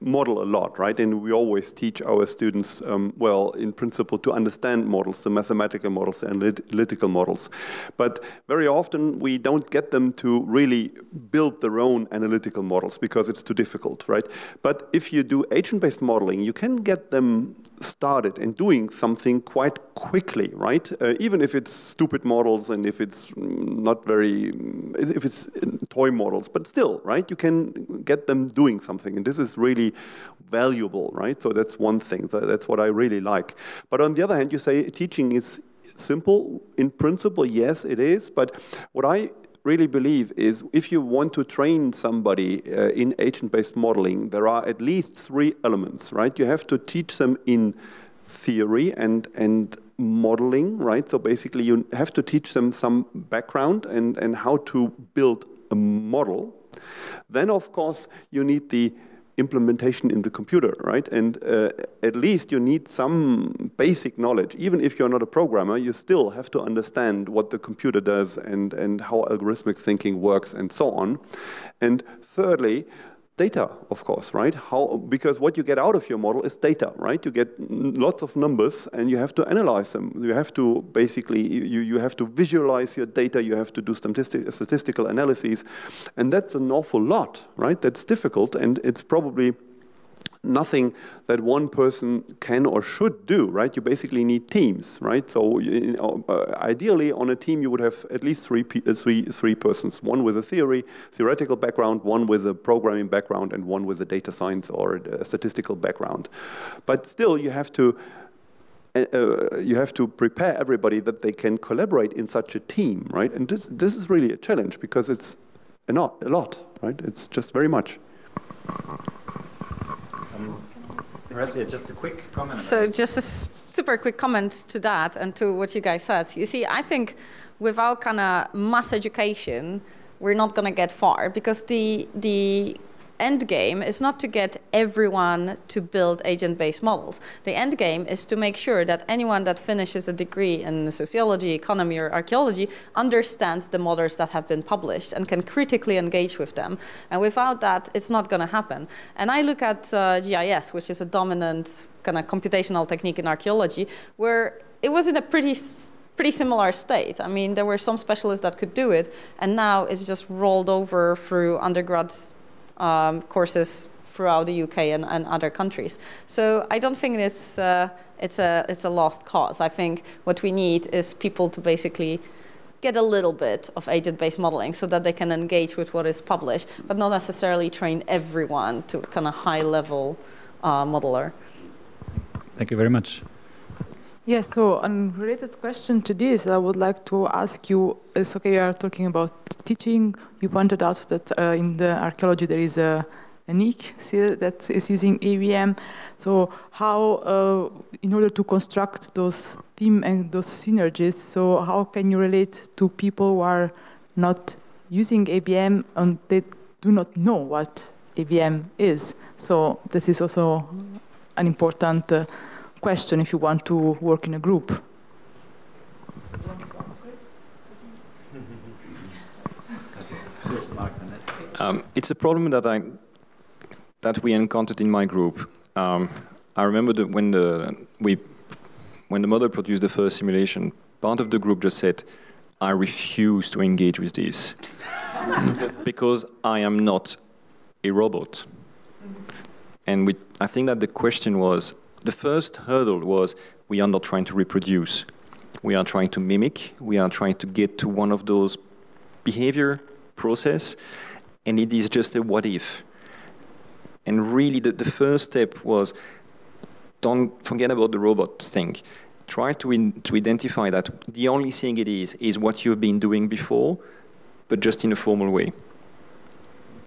D: model a lot, right? And we always teach our students, um, well, in principle, to understand models, the mathematical models, the analytical models. But very often we don't get them to really build their own analytical models because it's too difficult, right? But if you do agent-based modeling, you can get them started and doing something quite quickly, right? Uh, even if it's stupid models and if it's not very, if it's toy models, but still, right? You can get them doing something, and this is really valuable, right? So that's one thing. That's what I really like. But on the other hand, you say teaching is simple in principle. Yes, it is. But what I really believe is if you want to train somebody uh, in agent-based modeling, there are at least three elements, right? You have to teach them in theory and and modeling, right? So basically, you have to teach them some background and and how to build a model. Then, of course, you need the implementation in the computer, right? And uh, at least you need some basic knowledge. Even if you're not a programmer, you still have to understand what the computer does and, and how algorithmic thinking works and so on. And thirdly, data, of course, right? How because what you get out of your model is data, right? You get lots of numbers and you have to analyze them. You have to basically you, you have to visualize your data. You have to do statistic, statistical analyses, and that's an awful lot, right? That's difficult, and it's probably nothing that one person can or should do, right? You basically need teams, right? So you uh, ideally on a team you would have at least three, uh, three, three persons, one with a theory, theoretical background, one with a programming background, and one with a data science or a statistical background. But still you have to uh, uh, you have to prepare everybody that they can collaborate in such a team, right? And this, this is really a challenge because it's a lot, a lot, right? It's just very much.
A: Perhaps yeah, just a quick comment.
B: So just a super quick comment to that and to what you guys said. You see, I think without kind of mass education, we're not going to get far because the the end game is not to get everyone to build agent-based models. The end game is to make sure that anyone that finishes a degree in sociology, economy, or archaeology understands the models that have been published and can critically engage with them. And without that, it's not going to happen. And I look at uh, GIS, which is a dominant kind of computational technique in archaeology, where it was in a pretty pretty similar state. I mean, there were some specialists that could do it, and now it's just rolled over through undergrads um, courses throughout the UK and, and other countries. So I don't think it's, uh, it's, a, it's a lost cause. I think what we need is people to basically get a little bit of agent-based modeling so that they can engage with what is published, but not necessarily train everyone to kind of high-level uh, modeler.
A: Thank you very much.
C: Yes, so unrelated question to this, I would like to ask you, it's okay, you are talking about teaching. You pointed out that uh, in the archaeology there is a, a NIC that is using ABM. So how, uh, in order to construct those team and those synergies, so how can you relate to people who are not using ABM and they do not know what ABM is? So this is also an important uh, question if you want to work in a group.
E: Um, it's a problem that I that we encountered in my group. Um, I remember that when the we when the model produced the first simulation, part of the group just said, "I refuse to engage with this because I am not a robot." And we, I think that the question was, the first hurdle was we are not trying to reproduce. We are trying to mimic. We are trying to get to one of those behavior process, and it is just a what if. And really, the, the first step was don't forget about the robot thing. Try to, in, to identify that the only thing it is is what you've been doing before, but just in a formal way.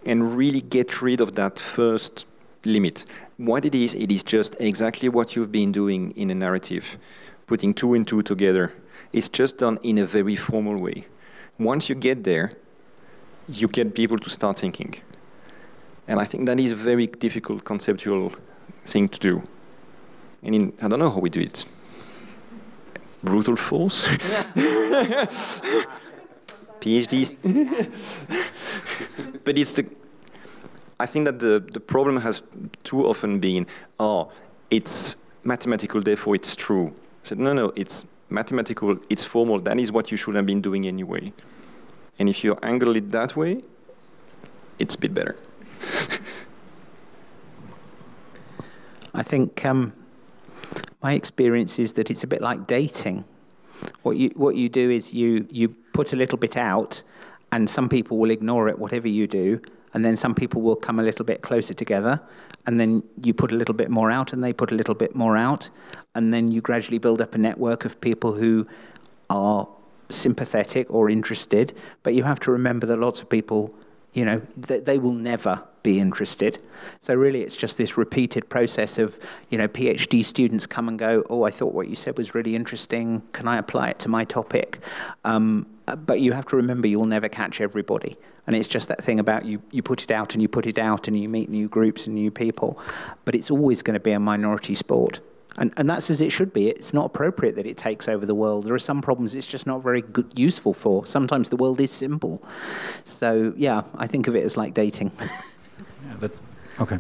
E: And really get rid of that first limit. What it is, it is just exactly what you've been doing in a narrative, putting two and two together. It's just done in a very formal way. Once you get there, you get people to start thinking. And I think that is a very difficult conceptual thing to do. And in, I don't know how we do it. Brutal force? PhDs? but it's the, I think that the, the problem has too often been, oh, it's mathematical, therefore it's true. I said, no, no, it's mathematical, it's formal, that is what you should have been doing anyway. And if you angle it that way, it's a bit better.
F: I think um, my experience is that it's a bit like dating. What you what you do is you you put a little bit out, and some people will ignore it, whatever you do, and then some people will come a little bit closer together, and then you put a little bit more out, and they put a little bit more out, and then you gradually build up a network of people who are sympathetic or interested. But you have to remember that lots of people, you know, they, they will never be interested. So really, it's just this repeated process of, you know, PhD students come and go. Oh, I thought what you said was really interesting. Can I apply it to my topic? Um, but you have to remember you'll never catch everybody. And it's just that thing about you, you put it out and you put it out and you meet new groups and new people. But it's always going to be a minority sport. And, and that's as it should be. It's not appropriate that it takes over the world. There are some problems it's just not very good, useful for. Sometimes the world is simple. So, yeah, I think of it as like dating.
A: yeah, that's okay.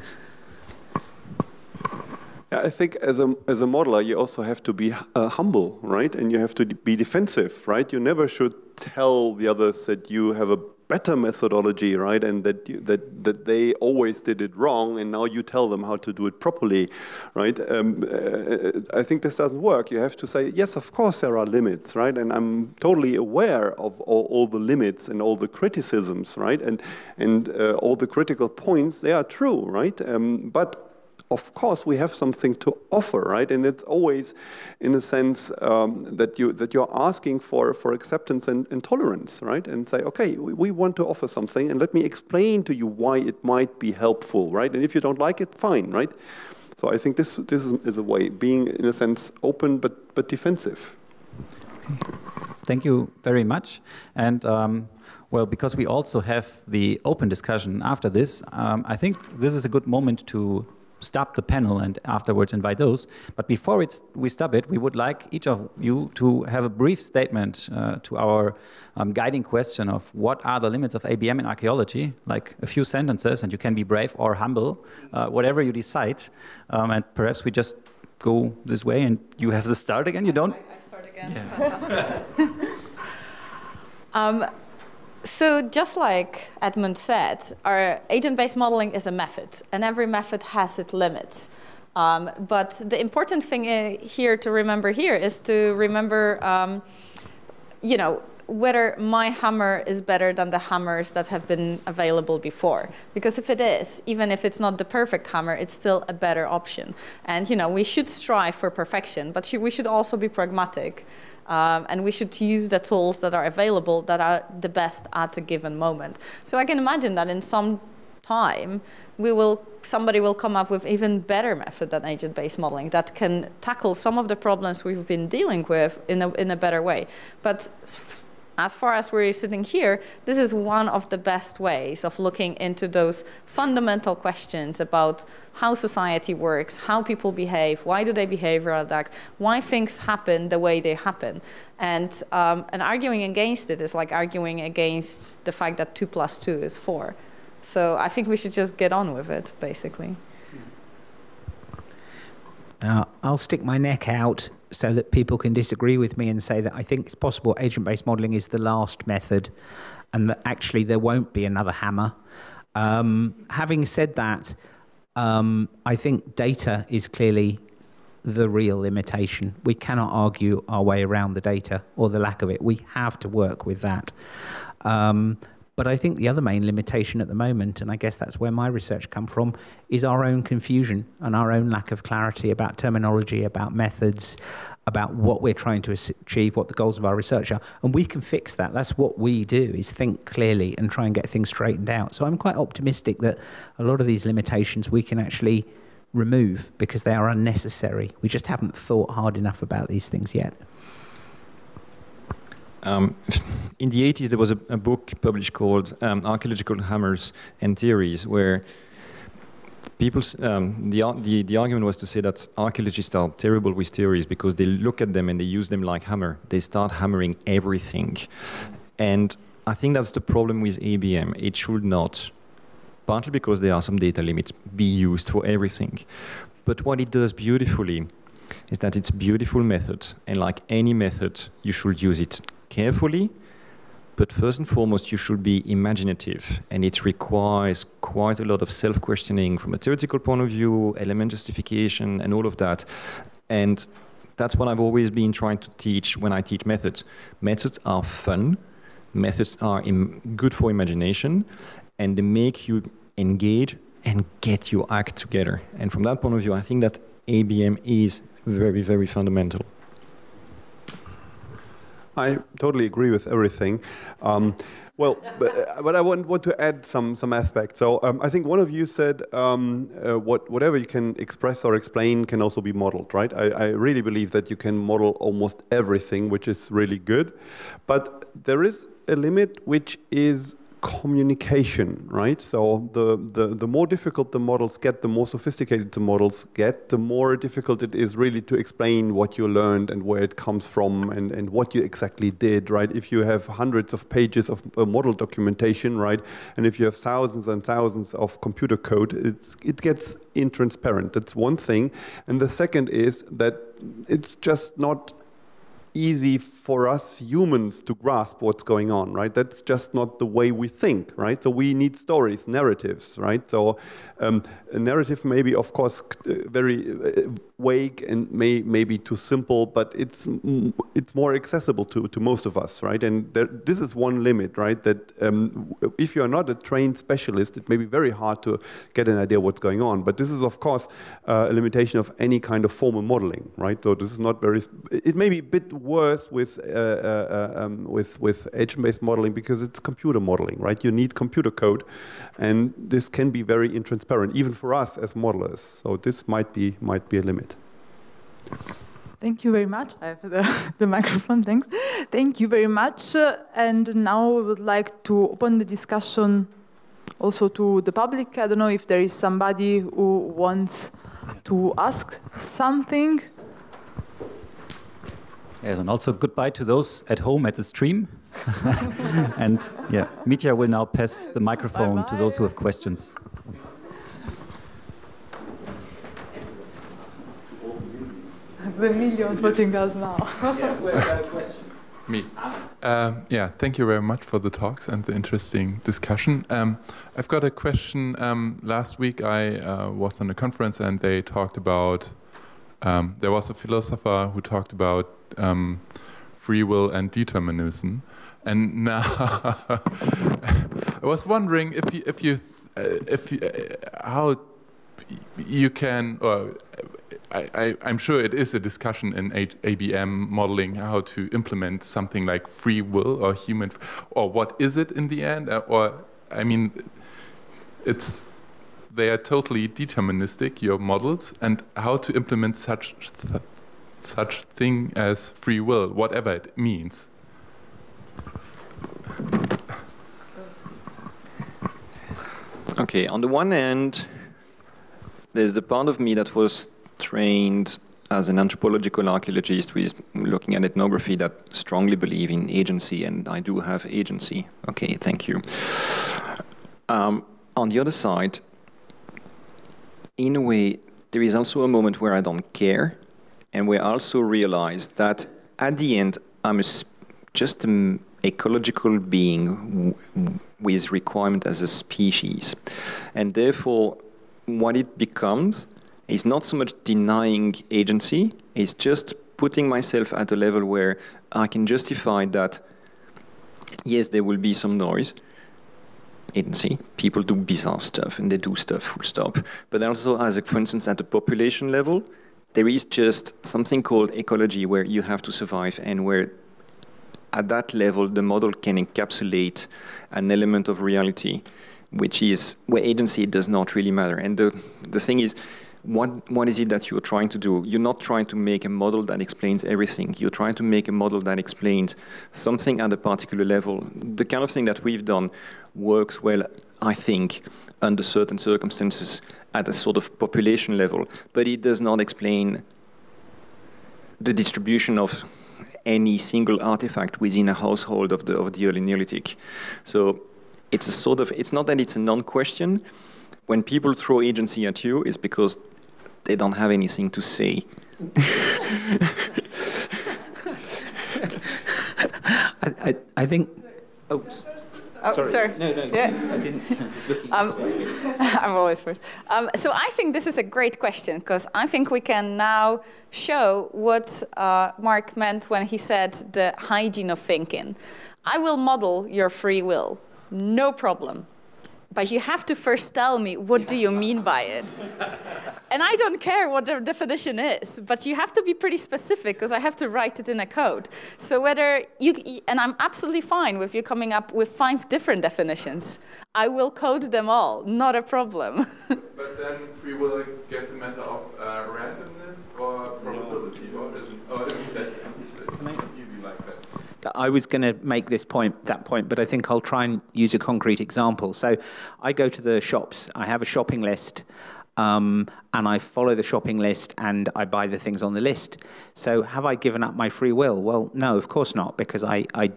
D: Yeah, I think as a, as a modeler, you also have to be uh, humble, right? And you have to be defensive, right? You never should tell the others that you have a better methodology, right? And that, you, that, that they always did it wrong, and now you tell them how to do it properly, right? Um, uh, I think this doesn't work. You have to say, yes, of course there are limits, right? And I'm totally aware of all, all the limits and all the criticisms, right? And, and uh, all the critical points, they are true, right? Um, but of course we have something to offer, right? And it's always, in a sense, um, that you that you're asking for for acceptance and, and tolerance, right? And say, okay, we, we, want to offer something, and let me explain to you why it might be helpful, right? And if you don't like it, fine, right? So I think this this is a way being, in a sense, open but but defensive.
A: Thank you very much, and. Um, well, because we also have the open discussion after this, um, I think this is a good moment to stop the panel and afterwards invite those. But before we stop it, we would like each of you to have a brief statement uh, to our um, guiding question of what are the limits of ABM in archaeology, like a few sentences, and you can be brave or humble, uh, whatever you decide. Um, and perhaps we just go this way and you have the start again. You don't?
B: I start again. Yeah. um, so just like Edmund said, our agent-based modeling is a method, and every method has its limits. Um, but the important thing uh, here to remember here is to remember, um, you know, whether my hammer is better than the hammers that have been available before. Because if it is, even if it's not the perfect hammer, it's still a better option. And you know, we should strive for perfection, but we should also be pragmatic. Um, and we should use the tools that are available that are the best at a given moment. So I can imagine that in some time, we will somebody will come up with even better method than agent-based modeling that can tackle some of the problems we've been dealing with in a, in a better way. But as far as we're sitting here, this is one of the best ways of looking into those fundamental questions about how society works, how people behave, why do they behave or act, why things happen the way they happen. And, um, and arguing against it is like arguing against the fact that 2 plus 2 is 4. So I think we should just get on with it, basically.
F: Uh, I'll stick my neck out so that people can disagree with me and say that I think it's possible agent based modeling is the last method and that actually there won't be another hammer. Um, having said that, um, I think data is clearly the real limitation. We cannot argue our way around the data or the lack of it. We have to work with that. Um, but I think the other main limitation at the moment, and I guess that's where my research come from, is our own confusion and our own lack of clarity about terminology, about methods, about what we're trying to achieve, what the goals of our research are. And we can fix that. That's what we do, is think clearly and try and get things straightened out. So I'm quite optimistic that a lot of these limitations we can actually remove because they are unnecessary. We just haven't thought hard enough about these things yet.
E: Um, in the 80s, there was a, a book published called um, Archaeological Hammers and Theories, where people, um, the, the, the argument was to say that archaeologists are terrible with theories because they look at them and they use them like hammer. They start hammering everything. And I think that's the problem with ABM. It should not, partly because there are some data limits, be used for everything. But what it does beautifully is that it's a beautiful method. And like any method, you should use it carefully, but first and foremost, you should be imaginative, and it requires quite a lot of self-questioning from a theoretical point of view, element justification, and all of that. And that's what I've always been trying to teach when I teach methods. Methods are fun, methods are good for imagination, and they make you engage and get your act together. And from that point of view, I think that ABM is very, very fundamental.
D: I totally agree with everything. Um, well, but, uh, but, I want, want to add some, some aspects. So um, I think one of you said um, uh, what, whatever you can express or explain can also be modeled, right? I, I really believe that you can model almost everything, which is really good. But there is a limit which is communication, right? So the, the, the more difficult the models get, the more sophisticated the models get, the more difficult it is really to explain what you learned and where it comes from and, and what you exactly did, right? If you have hundreds of pages of uh, model documentation, right? And if you have thousands and thousands of computer code, it's, it gets intransparent. That's one thing. And the second is that it's just not easy for us humans to grasp what's going on, right? That's just not the way we think, right? So we need stories, narratives, right? So um, a narrative may be, of course, very uh, vague and may, may be too simple, but it's it's more accessible to, to most of us, right? And there, this is one limit, right? That um, if you are not a trained specialist, it may be very hard to get an idea what's going on. But this is, of course, uh, a limitation of any kind of formal modeling, right? So this is not very. It may be a bit worse with uh, uh, um, with with agent-based modeling because it's computer modeling, right? You need computer code, and this can be very intransparent, even for us as modelers. So this might be might be a limit.
C: Thank you very much. I have the, the microphone, thanks. Thank you very much. Uh, and now we would like to open the discussion also to the public. I don't know if there is somebody who wants to ask something.
A: Yes, and also goodbye to those at home at the stream. and yeah, Mitya will now pass the microphone bye -bye. to those who have questions.
C: The millions watching us now.
A: yeah, we have a question.
G: Me. Um, yeah, thank you very much for the talks and the interesting discussion. Um, I've got a question. Um, last week I uh, was on a conference and they talked about, um, there was a philosopher who talked about um, free will and determinism. And now I was wondering if you, if you, uh, if you, uh, how you can, or I, am sure it is a discussion in ABM modeling how to implement something like free will or human, or what is it in the end? Uh, or, I mean, it's they are totally deterministic your models, and how to implement such th such thing as free will, whatever it means.
E: Okay, on the one hand, there's the part of me that was trained as an anthropological archaeologist with looking at ethnography that strongly believe in agency, and I do have agency. Okay, thank you. Um, on the other side, in a way, there is also a moment where I don't care, and I also realize that at the end, I'm a, just an ecological being with requirement as a species. And therefore, what it becomes is not so much denying agency, it's just putting myself at a level where I can justify that, yes, there will be some noise, agency. People do bizarre stuff and they do stuff full stop. But also, as a, for instance, at the population level, there is just something called ecology where you have to survive and where at that level the model can encapsulate an element of reality which is where agency does not really matter. And the, the thing is, what, what is it that you're trying to do? You're not trying to make a model that explains everything. You're trying to make a model that explains something at a particular level. The kind of thing that we've done works well, I think, under certain circumstances at a sort of population level, but it does not explain the distribution of any single artifact within a household of the, of the early Neolithic. So it's a sort of, it's not that it's a non-question. When people throw agency at you, it's because they don't have anything to say.
F: I, I, I, think. Oh,
B: oh sorry. sorry.
F: No, no, yeah. I didn't.
B: um, I'm always first. Um, so I think this is a great question because I think we can now show what uh, Marc meant when he said the hygiene of thinking. I will model your free will no problem. But you have to first tell me what do you mean by it. and I don't care what the definition is, but you have to be pretty specific because I have to write it in a code. So whether you and I'm absolutely fine with you coming up with five different definitions. I will code them all, not a problem.
G: but then free will gets a matter of uh, randomness or probability, or isn't, or isn't that
F: I was going to make this point, that point, but I think I'll try and use a concrete example. So I go to the shops, I have a shopping list, um, and I follow the shopping list and I buy the things on the list. So have I given up my free will? Well, no, of course not, because I, I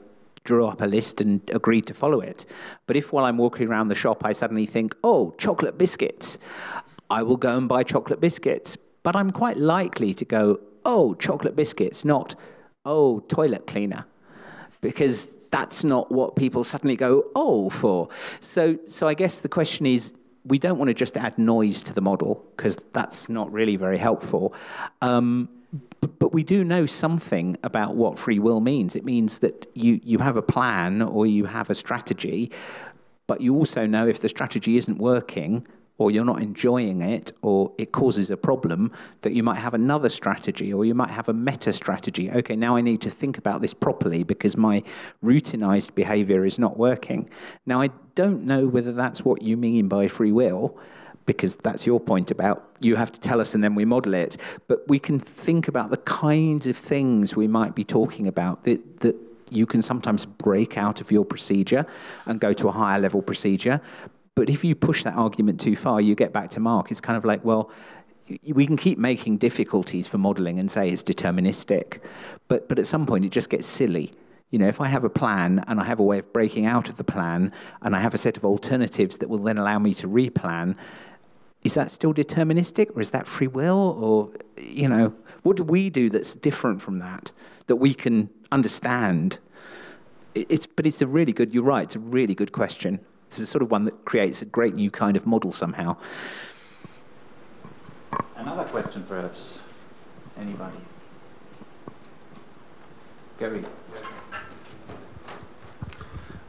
F: drew up a list and agreed to follow it. But if while I'm walking around the shop, I suddenly think, oh, chocolate biscuits, I will go and buy chocolate biscuits. But I'm quite likely to go, oh, chocolate biscuits, not, oh, toilet cleaner because that's not what people suddenly go, oh, for. So, so I guess the question is, we don't want to just add noise to the model because that's not really very helpful. Um, but, we do know something about what free will means. It means that you, you have a plan or you have a strategy, but you also know if the strategy isn't working, or you're not enjoying it, or it causes a problem, that you might have another strategy, or you might have a meta strategy. Okay, now I need to think about this properly because my routinized behavior is not working. Now, I don't know whether that's what you mean by free will, because that's your point about you have to tell us and then we model it. But we can think about the kinds of things we might be talking about that, that you can sometimes break out of your procedure and go to a higher level procedure. But if you push that argument too far, you get back to Marc. It's kind of like, well, we can keep making difficulties for modeling and say it's deterministic, but, but at some point it just gets silly. You know, if I have a plan and I have a way of breaking out of the plan and I have a set of alternatives that will then allow me to replan, is that still deterministic or is that free will or you know what do we do that's different from that that we can understand it's but it's a really good you're right it's a really good question this is sort of one that creates a great new kind of model somehow
A: another question perhaps anybody gary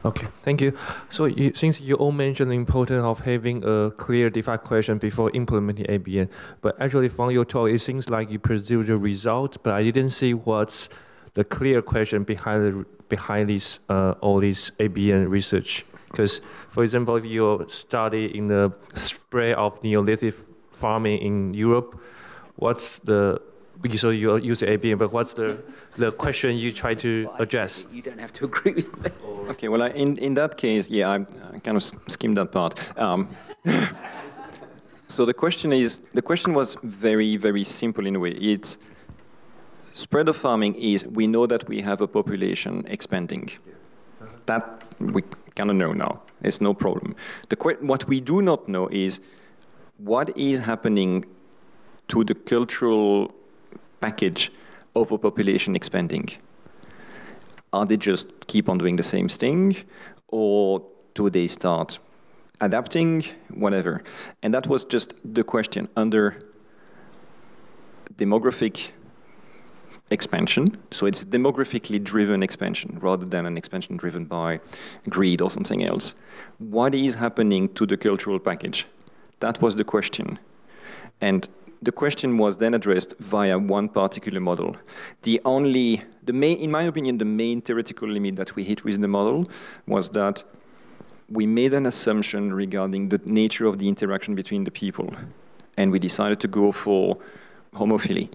H: Okay, thank you. So you, since you all mentioned the importance of having a clear defined question before implementing ABM, but actually from your talk, it seems like you presumed the result, but I didn't see what's the clear question behind the, behind this uh, all this ABM research. Because, for example, if you study in the spread of Neolithic farming in Europe, what's the so you use ABM, but what's the, the question you try to well, address?
F: You don't have to agree with me.
E: Okay, well, I, in, in that case, yeah, I, I kind of skimmed that part. Um, so the question is, the question was very, very simple in a way. It's spread of farming is, we know that we have a population expanding. That we kind of know now. It's no problem. The, what we do not know is what is happening to the cultural package of a population expanding? Are they just keep on doing the same thing, or do they start adapting, whatever? And that was just the question under demographic expansion. So it's demographically driven expansion rather than an expansion driven by greed or something else. What is happening to the cultural package? That was the question. And the question was then addressed via one particular model. The only, the main, in my opinion, the main theoretical limit that we hit with the model was that we made an assumption regarding the nature of the interaction between the people, and we decided to go for homophily.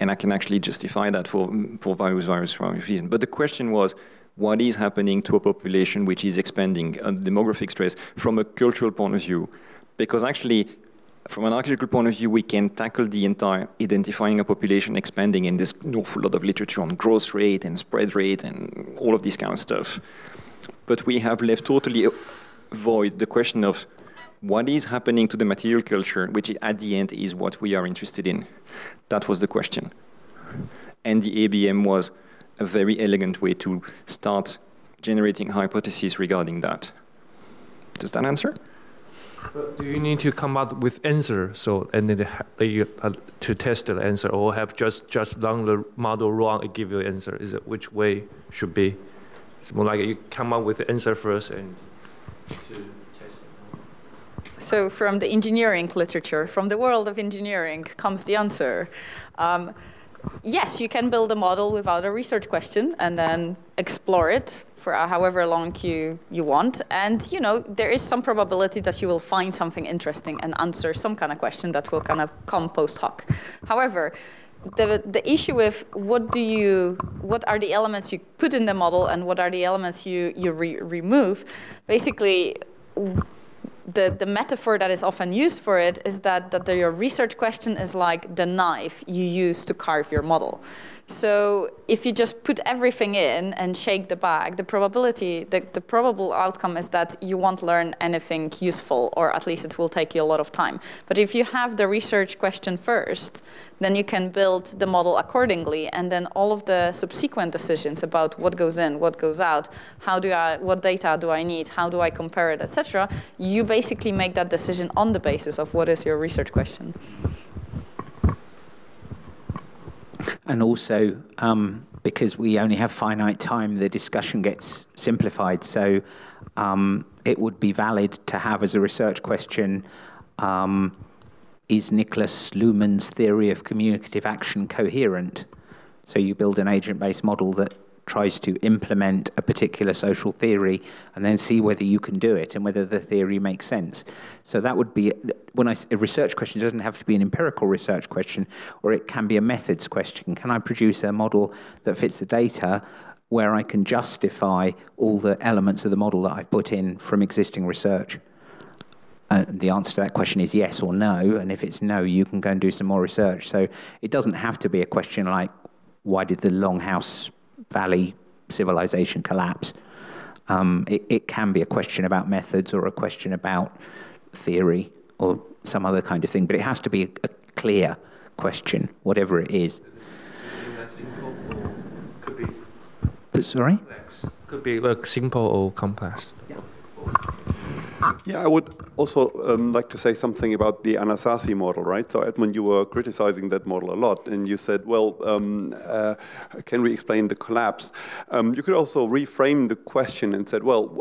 E: And I can actually justify that for, for various, various, reasons. But the question was, what is happening to a population which is expanding, a demographic stress, from a cultural point of view? Because actually, from an archaeological point of view, we can tackle the entire identifying a population expanding, and there's an awful lot of literature on growth rate and spread rate and all of this kind of stuff. But we have left totally void the question of what is happening to the material culture, which at the end is what we are interested in. That was the question. And the ABM was a very elegant way to start generating hypotheses regarding that. Does that answer?
H: But do you need to come up with answer so and then uh, to test the answer, or have just just run the model wrong and give you an answer? Is it which way should be? It's more like you come up with the answer first and to.
B: So from the engineering literature, from the world of engineering, comes the answer. Um, yes, you can build a model without a research question and then explore it for however long you, you want. And, you know, there is some probability that you will find something interesting and answer some kind of question that will kind of come post hoc. However, the, the issue with what do you, what are the elements you put in the model and what are the elements you, you re remove, basically, the, the metaphor that is often used for it is that, that the, your research question is like the knife you use to carve your model. So if you just put everything in and shake the bag, the probability, the, the probable outcome is that you won't learn anything useful, or at least it will take you a lot of time. But if you have the research question first, then you can build the model accordingly, and then all of the subsequent decisions about what goes in, what goes out, how do I, what data do I need, how do I compare it, etc. You basically make that decision on the basis of what is your research question.
F: And also, um, because we only have finite time, the discussion gets simplified. So um, it would be valid to have as a research question um, is Niklas Luhmann's theory of communicative action coherent? So you build an agent based model that tries to implement a particular social theory and then see whether you can do it and whether the theory makes sense. So that would be, when I, a research question doesn't have to be an empirical research question, or it can be a methods question. Can I produce a model that fits the data where I can justify all the elements of the model that I've put in from existing research? The answer to that question is yes or no, and if it's no, you can go and do some more research. So it doesn't have to be a question like, why did the Longhouse Valley civilization collapse. Um, it, it, can be a question about methods or a question about theory or some other kind of thing, but it has to be a, a clear question, whatever it is.
H: Could be
F: Sorry?
H: Could be like simple or complex.
D: Yeah, I would also um, like to say something about the Anasazi model, right? So, Edmund, you were criticizing that model a lot, and you said, well, um, uh, can we explain the collapse? Um, you could also reframe the question and said, well,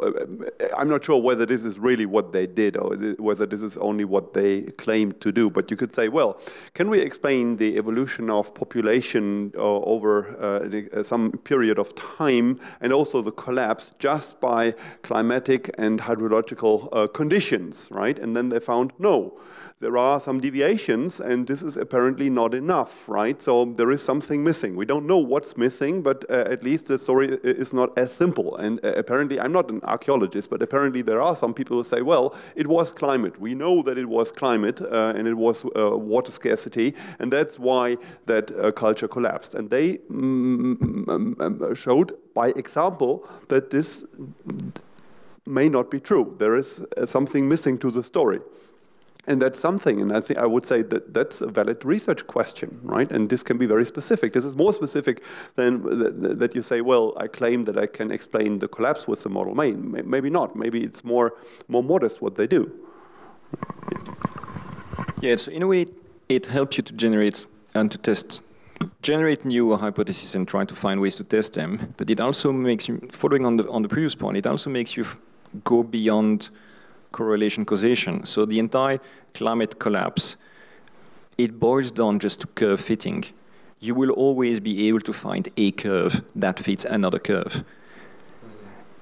D: I'm not sure whether this is really what they did or whether this is only what they claimed to do, but you could say, well, can we explain the evolution of population uh, over uh, some period of time and also the collapse just by climatic and hydrological uh, conditions, right? And then they found no, there are some deviations, and this is apparently not enough, right? So there is something missing. We don't know what's missing, but uh, at least the story is not as simple. And uh, apparently, I'm not an archaeologist, but apparently there are some people who say, well, it was climate. We know that it was climate, uh, and it was uh, water scarcity, and that's why that uh, culture collapsed. And they mm, mm, mm, mm showed by example that this may not be true. There is uh, something missing to the story. And that's something, and I think I would say that that's a valid research question, right? And this can be very specific. This is more specific than th that you say, well, I claim that I can explain the collapse with the model main. Maybe not. Maybe it's more more modest what they do.
E: Yeah, so in a way, it helps you to generate and to test generate new hypotheses and try to find ways to test them. But it also makes you, following on the on the previous point, it also makes you go beyond correlation causation. So the entire climate collapse, it boils down just to curve fitting. You will always be able to find a curve that fits another curve.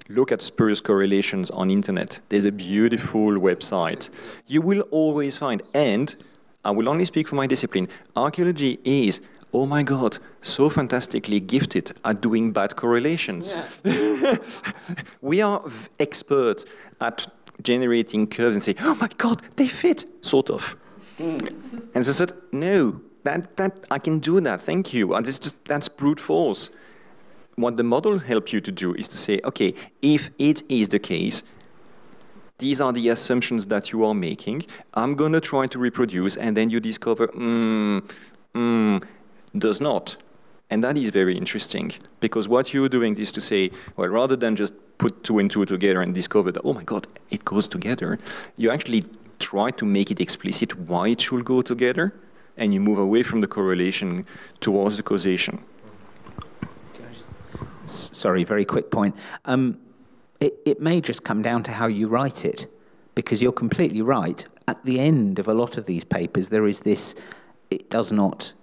E: Look at spurious correlations on internet. There's a beautiful website. You will always find, and I will only speak for my discipline, archaeology is oh my God, so fantastically gifted at doing bad correlations. Yeah. we are experts at generating curves and say, oh my God, they fit, sort of. Mm. And they said, no, that, that, I can do that, thank you. And it's just, that's brute force. What the model helps you to do is to say, okay, if it is the case, these are the assumptions that you are making. I'm going to try to reproduce, and then you discover, mm, mm, does not. And that is very interesting because what you're doing is to say, well, rather than just put two and two together and discover that, oh my God, it goes together, you actually try to make it explicit why it should go together and you move away from the correlation towards the causation.
F: Sorry, very quick point. Um, it, it may just come down to how you write it because you're completely right. At the end of a lot of these papers, there is this, it does not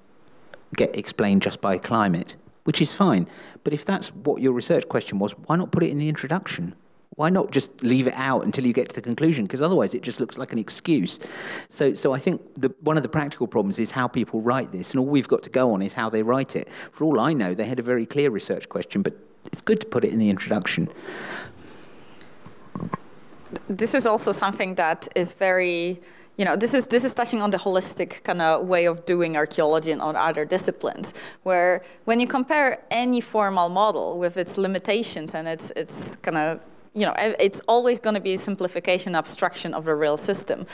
F: get explained just by climate, which is fine. But if that's what your research question was, why not put it in the introduction? Why not just leave it out until you get to the conclusion? Because otherwise, it just looks like an excuse. So, so I think the, one of the practical problems is how people write this, and all we've got to go on is how they write it. For all I know, they had a very clear research question, but it's good to put it in the introduction.
B: This is also something that is very you know, this is this is touching on the holistic kind of way of doing archaeology and on other disciplines, where when you compare any formal model with its limitations and its its kind of you know, it's always going to be a simplification, abstraction of a real system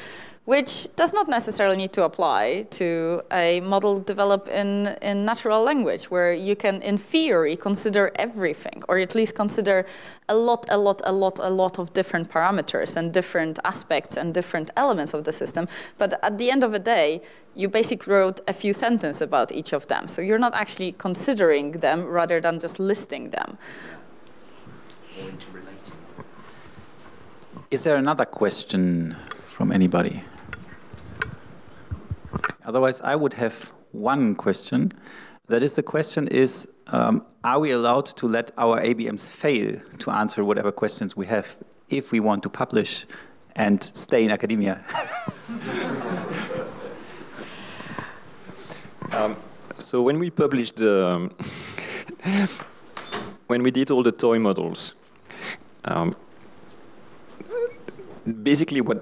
B: which does not necessarily need to apply to a model developed in, in natural language, where you can, in theory, consider everything, or at least consider a lot, a lot, a lot, a lot of different parameters and different aspects and different elements of the system. But at the end of the day, you basically wrote a few sentences about each of them. So you're not actually considering them rather than just listing them.
A: Is there another question from anybody? Otherwise, I would have one question. That is, the question is, um, are we allowed to let our ABMs fail to answer whatever questions we have if we want to publish and stay in academia?
E: um, so when we published, um, when we did all the toy models, um, basically what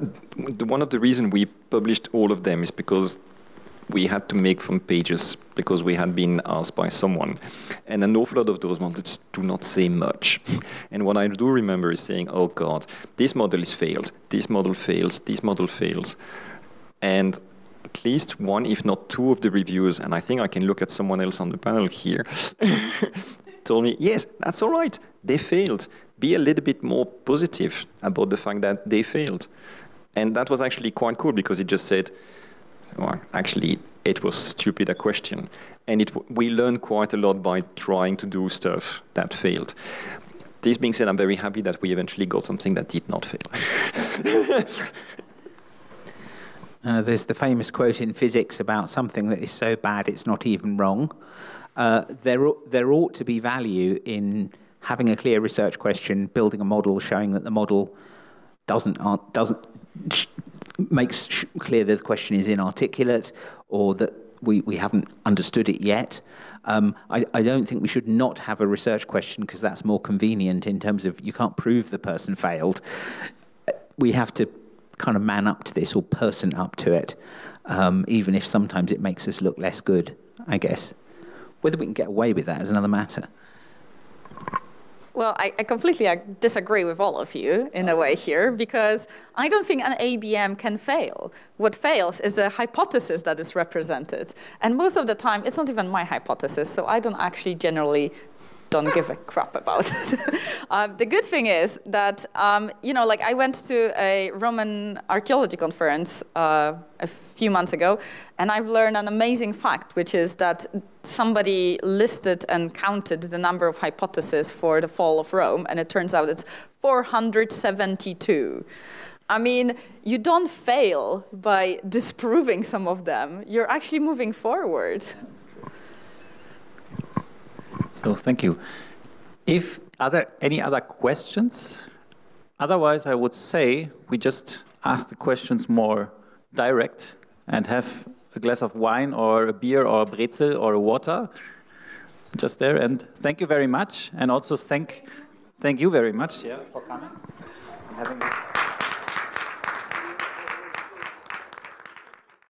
E: one of the reasons we published all of them is because we had to make some pages because we had been asked by someone. And an awful lot of those models do not say much. and what I do remember is saying, oh God, this model is failed, this model fails, this model fails. And at least one, if not two, of the reviewers, and I think I can look at someone else on the panel here, told me, yes, that's all right, they failed. Be a little bit more positive about the fact that they failed. And that was actually quite cool because it just said, well, actually, it was stupid a question. And it, we learned quite a lot by trying to do stuff that failed. This being said, I'm very happy that we eventually got something that did not fail.
F: uh, there's the famous quote in physics about something that is so bad it's not even wrong. Uh, there, there ought to be value in having a clear research question, building a model, showing that the model doesn't doesn't makes clear that the question is inarticulate or that we, we haven't understood it yet. Um, I, I, don't think we should not have a research question because that's more convenient in terms of you can't prove the person failed. We have to kind of man up to this or person up to it, um, even if sometimes it makes us look less good, I guess. Whether we can get away with that is another matter.
B: Well, I, I, completely disagree with all of you in a way here because I don't think an ABM can fail. What fails is a hypothesis that is represented. And most of the time, it's not even my hypothesis, so I don't actually generally don't give a crap about it. um, the good thing is that, um, you know, like I went to a Roman archaeology conference uh, a few months ago, and I've learned an amazing fact, which is that somebody listed and counted the number of hypotheses for the fall of Rome, and it turns out it's 472. I mean, you don't fail by disproving some of them. You're actually moving forward.
A: So thank you. If other any other questions? Otherwise, I would say we just ask the questions more direct and have a glass of wine or a beer or a brezel or a water just there. And thank you very much. And also thank thank you very much yeah, for coming.